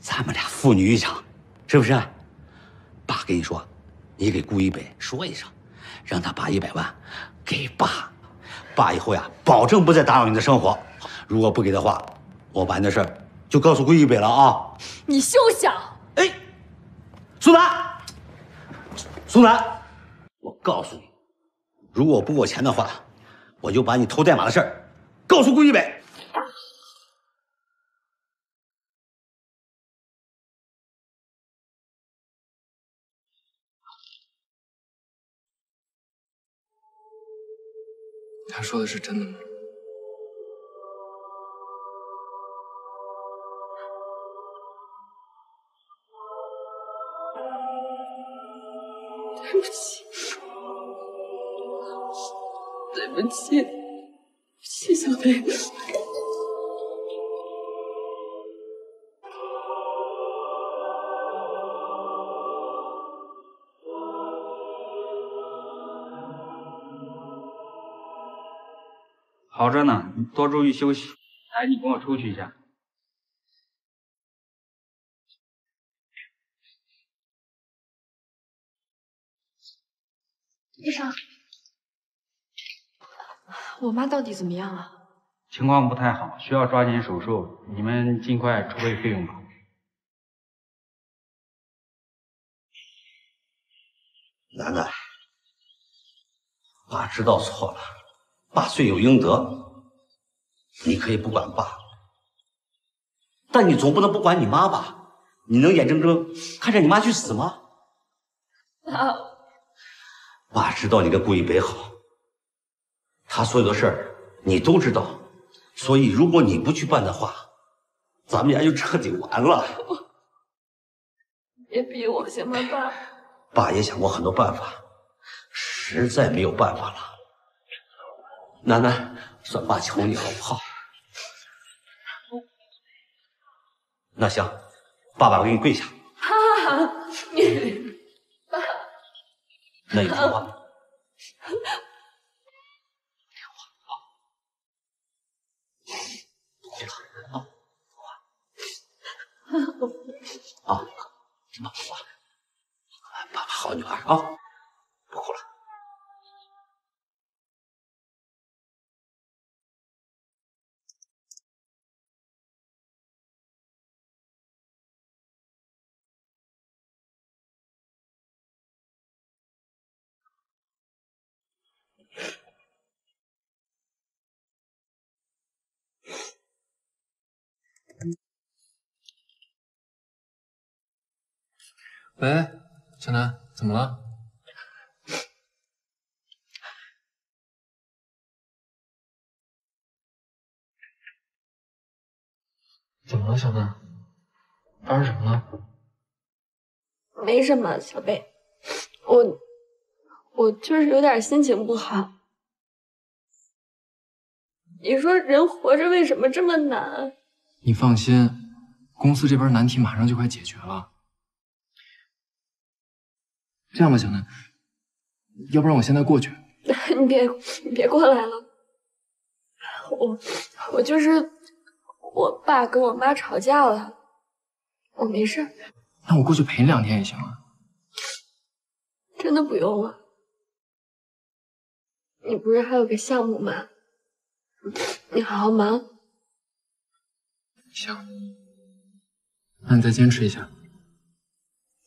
咱们俩父女一场，是不是？爸跟你说，你给顾一北说一声，让他把一百万给爸。爸以后呀，保证不再打扰你的生活。如果不给的话，我把你的事儿就告诉顾一北了啊。你休想！哎，苏楠，苏楠，我告诉你，如果不给我钱的话，我就把你偷代码的事儿告诉顾一北。说的是真的吗？对不起，对不起，对不起，小北。多注意休息。哎你跟我出去一下。医生。我妈到底怎么样了情况不太好需要抓紧手术你们尽快筹备费用吧。兰兰爸知道错了爸罪有应得。你可以不管爸，但你总不能不管你妈吧？你能眼睁睁看着你妈去死吗？爸，爸知道你跟顾一北好，他所有的事儿你都知道，所以如果你不去办的话，咱们家就彻底完了。别逼我行吗，爸？爸也想过很多办法，实在没有办法了。楠楠，算爸求你好不好？那行，爸爸我给你跪下。啊，你爸，那你听话。啊，听爸话，爸爸好女儿啊，喂，小南，怎么了？怎么了，小南？发生什么了？没什么，小贝，我我就是有点心情不好。你说人活着为什么这么难？你放心，公司这边难题马上就快解决了。这样吧，小南，要不然我现在过去。你别你别过来了，我我就是我爸跟我妈吵架了，我没事。那我过去陪你两天也行啊。真的不用了，你不是还有个项目吗？你好好忙。行，那你再坚持一下。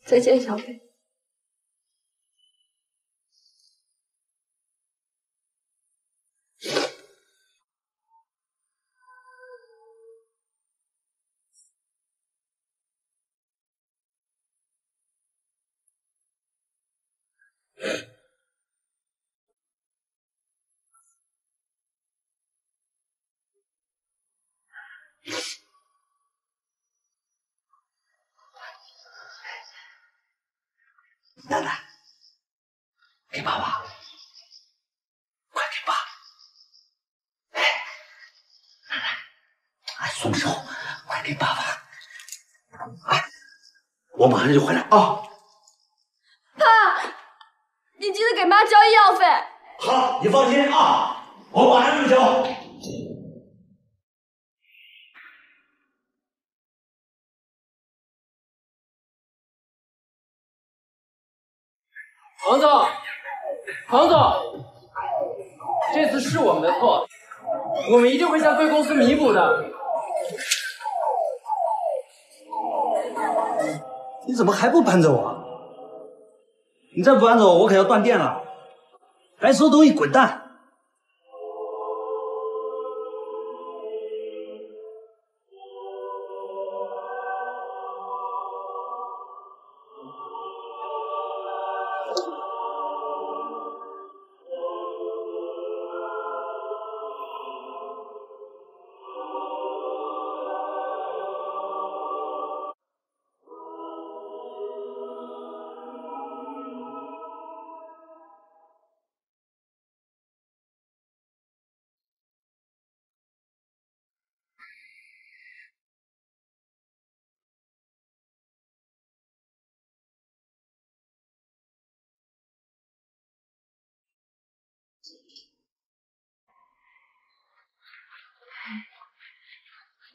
再见，小贝。楠楠，给爸爸，快给爸！哎，奶奶，哎，松手，快给爸爸！哎，我马上就回来啊！爸，你记得给妈交医药费。好，你放心啊，我马上就交。王总，王总，这次是我们的错，我们一定会向贵公司弥补的。你怎么还不搬走啊？你再不搬走，我可要断电了！该收东西滚蛋！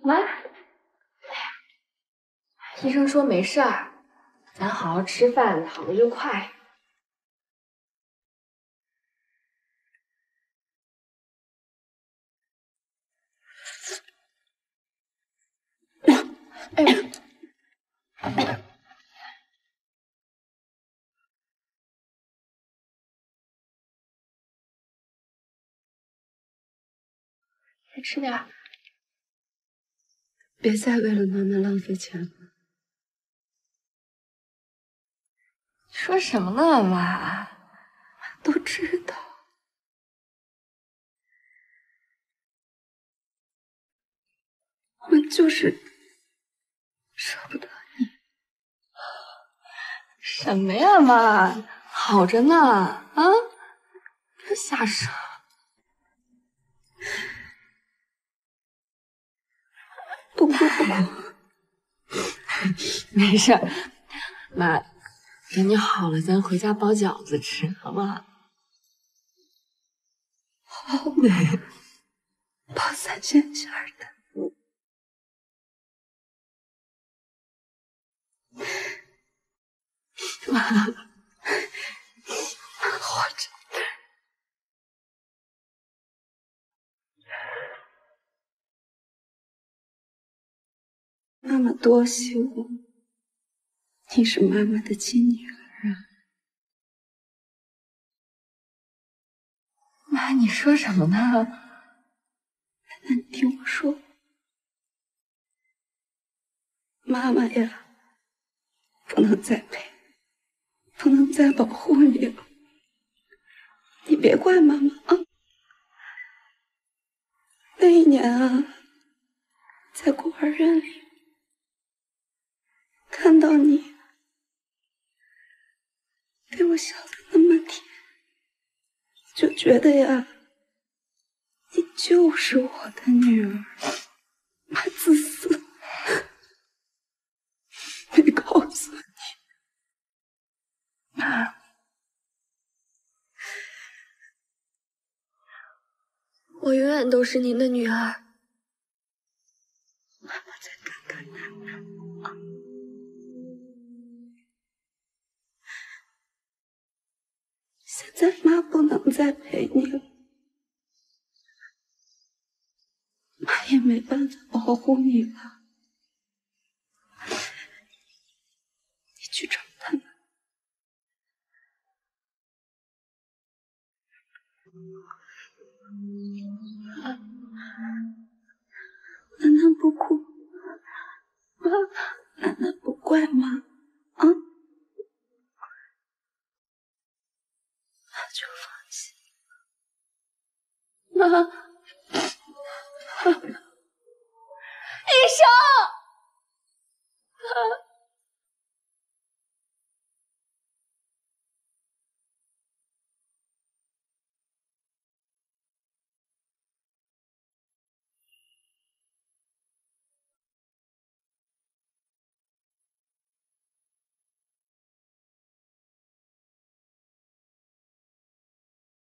妈，哎，医生说没事儿，咱好好吃饭，好的就快。哎，再吃点。别再为了妈妈浪费钱了。说什么呢，妈？都知道。我就是舍不得你。什么呀，妈？好着呢，啊，别瞎说。不哭不哭，没事，妈，等你好了，咱回家包饺子吃，好不好？好美，包三鲜馅儿的。妈，活着。妈妈多希望你是妈妈的亲女儿啊！妈，你说什么呢？那你听我说，妈妈呀，不能再陪，不能再保护你了。你别怪妈妈啊！那一年啊，在孤儿院里。看到你对我笑的那么甜，就觉得呀，你就是我的女儿。妈自私，没告诉你。妈，我永远都是您的女儿。妈妈再看看他。现在妈不能再陪你了，妈也没办法保护你了。你去找他们。楠楠不哭，妈，楠楠不怪妈，啊？妈，医生，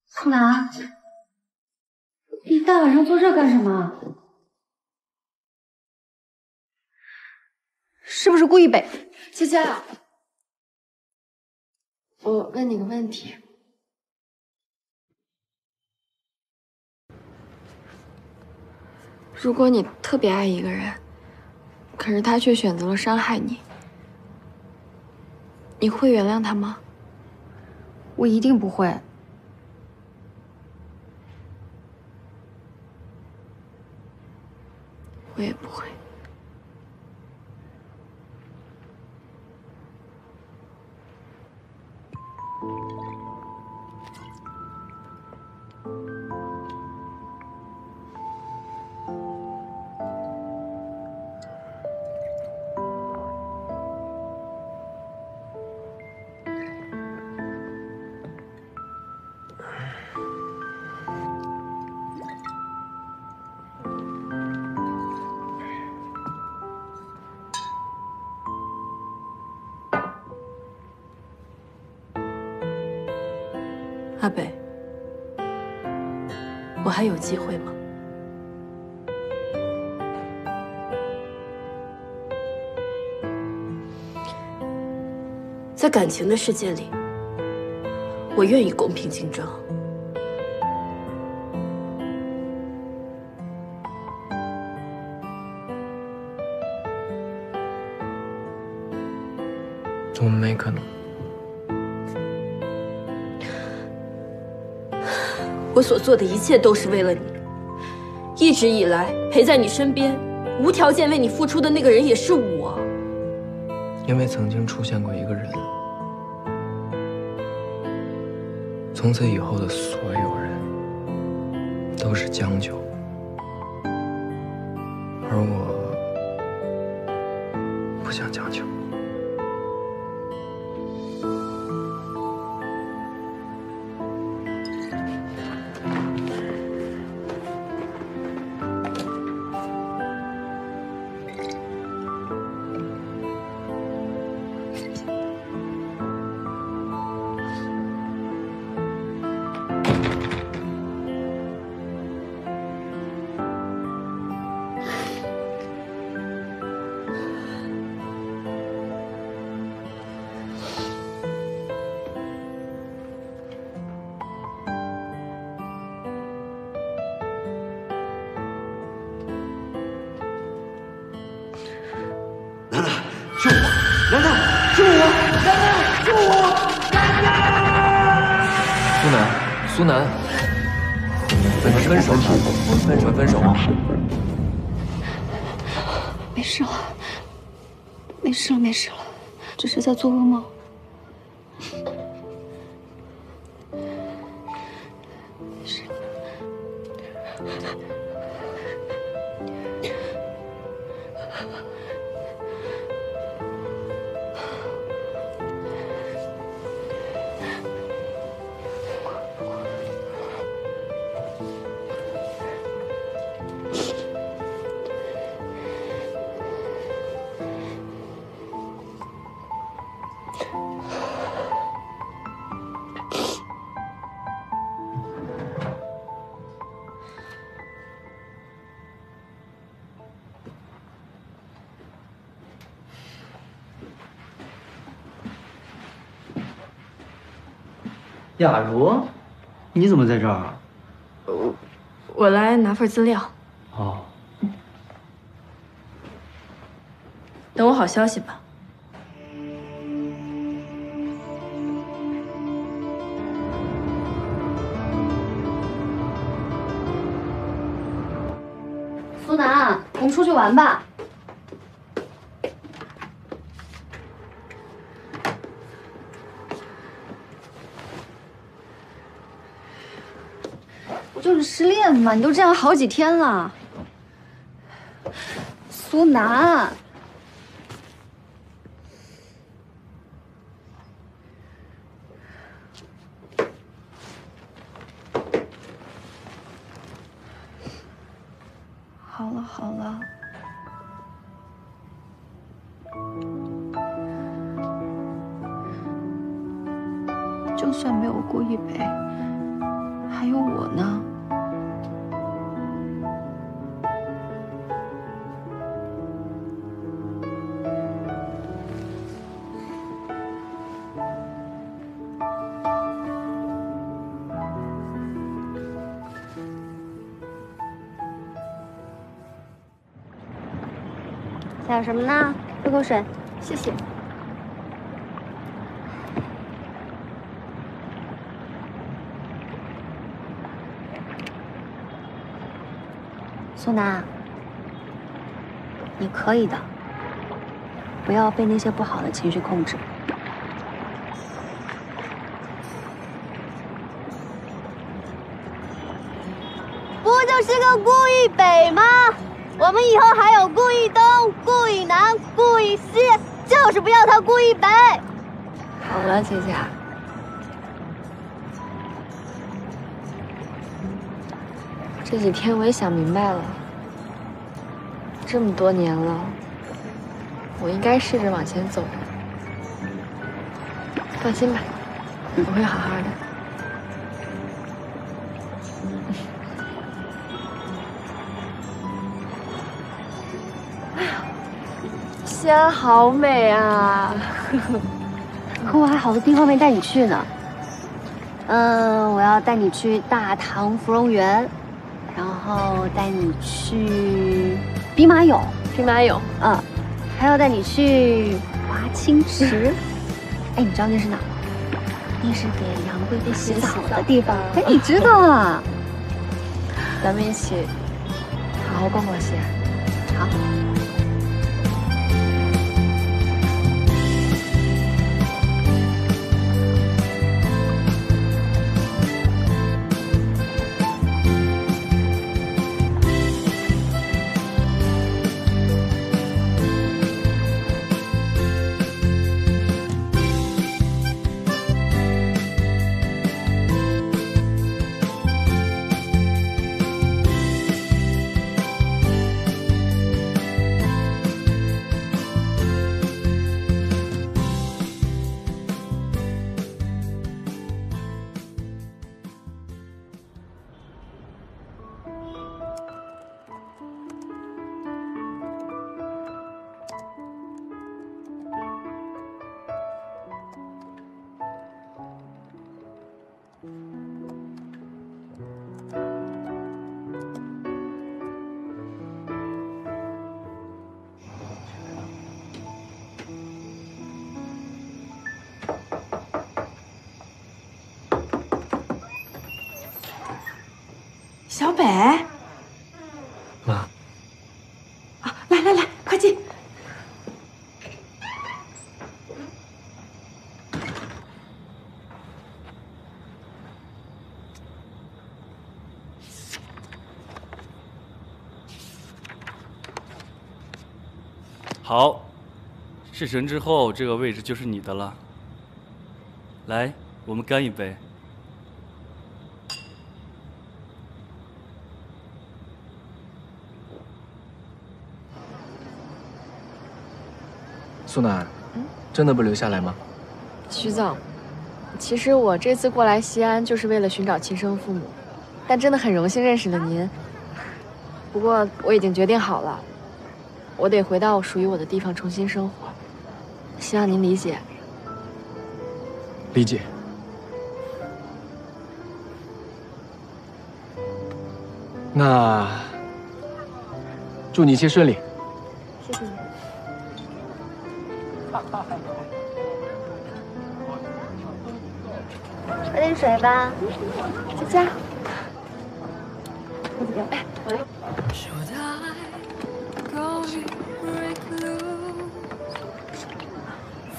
苏南，你大晚上坐这干什么？是不是故意北？佳佳，我问你个问题。如果你特别爱一个人，可是他却选择了伤害你，你会原谅他吗？我一定不会。我也不会。还有机会吗？在感情的世界里，我愿意公平竞争。怎么没可能？我所做的一切都是为了你。一直以来陪在你身边，无条件为你付出的那个人也是我。因为曾经出现过一个人，从此以后的所有人都是将就，没事了，没事了，没事了，只是在做噩梦。雅茹，你怎么在这儿？我我来拿份资料，哦，等我好消息吧。苏南，我们出去玩吧。我就是失恋嘛，你都这样好几天了。苏南，想什么呢？喝口水，谢谢。苏南，你可以的，不要被那些不好的情绪控制。不就是个顾一北吗？我们以后还有顾一东、顾一南、顾一西，就是不要他顾一北。好了，姐姐。这几天我也想明白了，这么多年了，我应该试着往前走。放心吧，我会好好的。西安好美啊！可我还好多地方没带你去呢。嗯，我要带你去大唐芙蓉园，然后带你去兵马俑，兵马俑，嗯，还要带你去华清池。哎，你知道那是哪吗？那是给杨贵妃洗澡的地方。哎，你知道啊？咱们一起好好逛逛西安。好。北，妈，来来来，快进。好，事成之后，这个位置就是你的了。来，我们干一杯。苏南，真的不留下来吗？徐总，其实我这次过来西安就是为了寻找亲生父母，但真的很荣幸认识了您。不过我已经决定好了，我得回到属于我的地方重新生活，希望您理解。理解。那祝你一切顺利。谢谢你。喝点水吧，佳佳。哎，我来。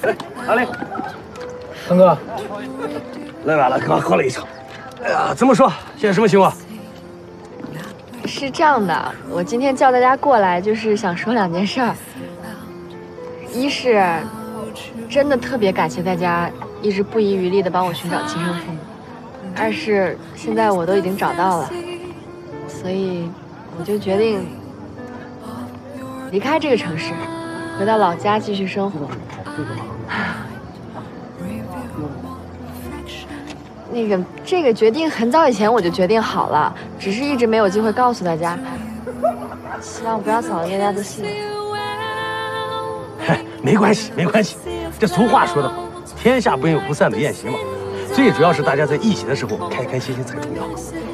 哎，阿丽，腾哥，来晚了，刚喝了一场。哎呀，怎么说？现在什么情况？是这样的，我今天叫大家过来，就是想说两件事儿。一是，真的特别感谢大家一直不遗余力的帮我寻找亲生父母；二是，现在我都已经找到了，所以我就决定离开这个城市，回到老家继续生活。那个，这个决定很早以前我就决定好了，只是一直没有机会告诉大家。希望不要扫了大家的兴。嗨，没关系，没关系。这俗话说得好，天下没有不散的宴席嘛。最主要是大家在一起的时候开开心心才重要，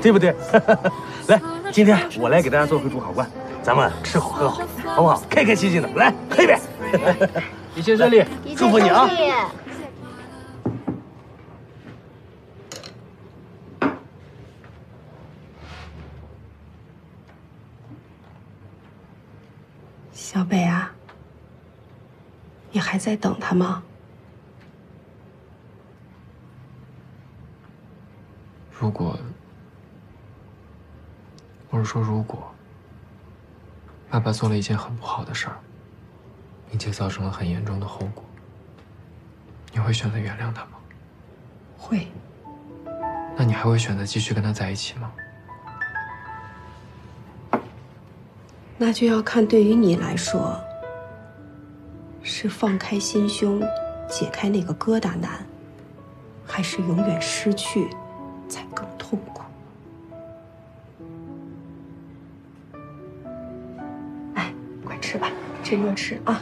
对不对？来，今天我来给大家做回主考官，咱们吃好喝好，好不好？开开心心的，来喝一杯。一切顺利，祝福你啊！小北啊，你还在等他吗？如果，我是说如果，爸爸做了一件很不好的事儿，并且造成了很严重的后果，你会选择原谅他吗？会。那你还会选择继续跟他在一起吗？那就要看对于你来说，是放开心胸，解开那个疙瘩难，还是永远失去，才更痛苦。哎，快吃吧，趁热吃啊！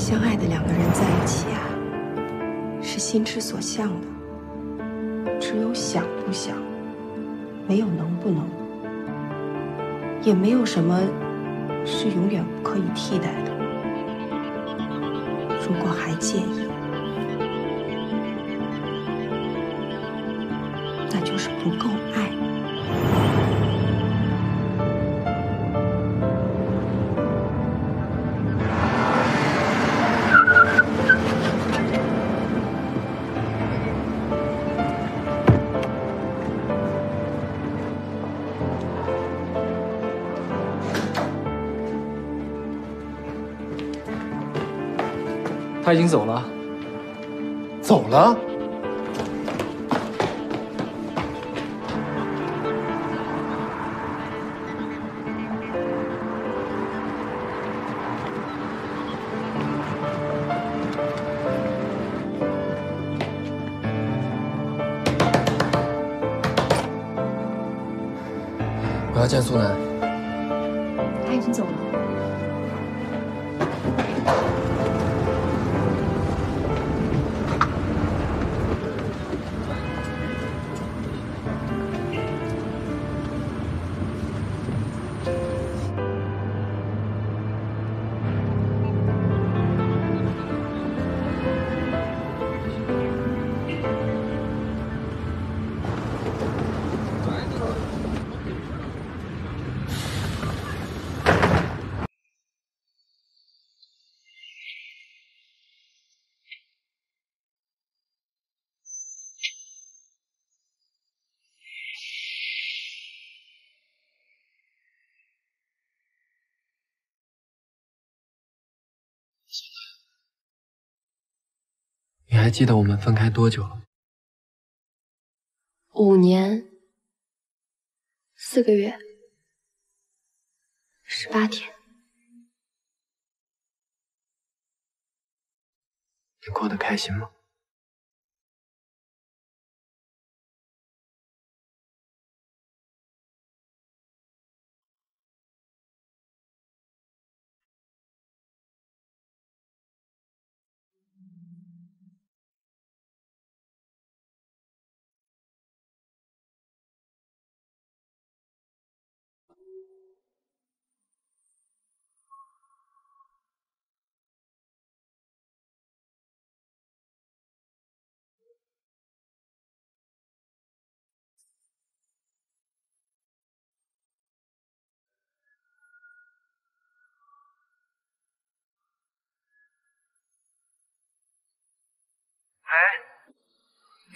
相爱的两个人在一起啊，是心之所向的。只有想不想，没有能不能，也没有什么是永远不可以替代的。如果还介意，那就是不够爱。他已经走了。走了？我要见苏南。还记得我们分开多久了？五年，四个月，十八天。你过得开心吗？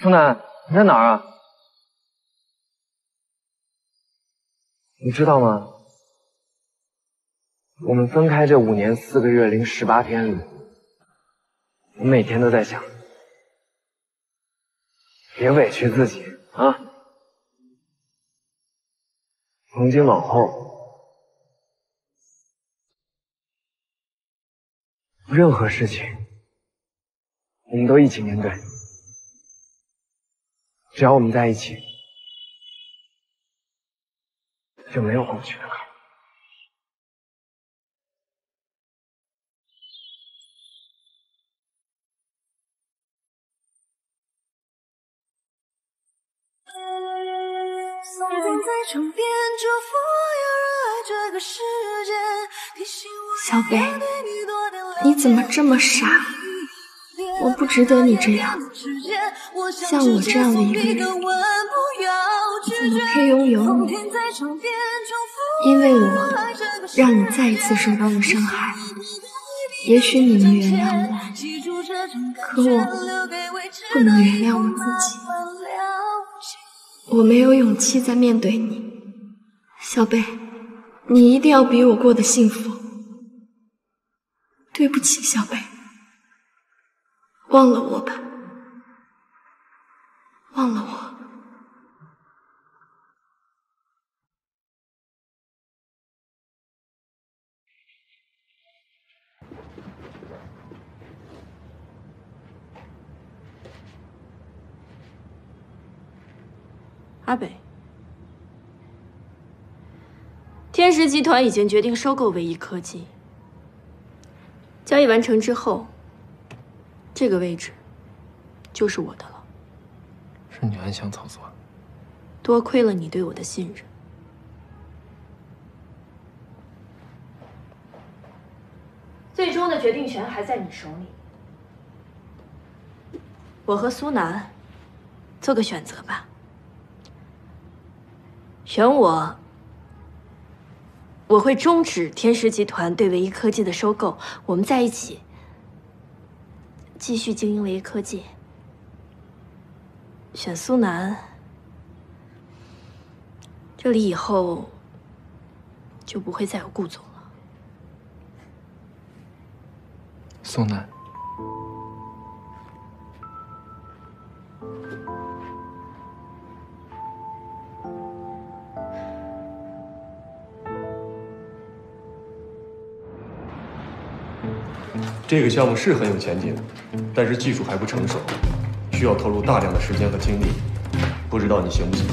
苏南，你在哪儿啊？你知道吗？我们分开这五年四个月零十八天里，我每天都在想，别委屈自己啊！从今往后，任何事情，我们都一起面对。只要我们在一起，就没有过不去的坎。送葬在床边，祝福有人爱这个世界。提醒我小北，你怎么这么傻？我不值得你这样。像我这样的一个人，怎么配拥有你？因为我让你再一次受到了伤害。也许你能原谅我，可我不能原谅我自己。我没有勇气再面对你，小贝，你一定要比我过得幸福。对不起，小贝，忘了我吧。忘了我。阿北。天石集团已经决定收购唯一科技。交易完成之后这个位置就是我的了。是你暗箱操作？多亏了你对我的信任。最终的决定权还在你手里，我和苏南做个选择吧。选我，我会终止天石集团对唯一科技的收购，我们在一起继续经营维科技。选苏南，这里以后就不会再有顾总了。苏南，这个项目是很有前景，但是技术还不成熟，需要投入大量的时间和精力。不知道你行不行？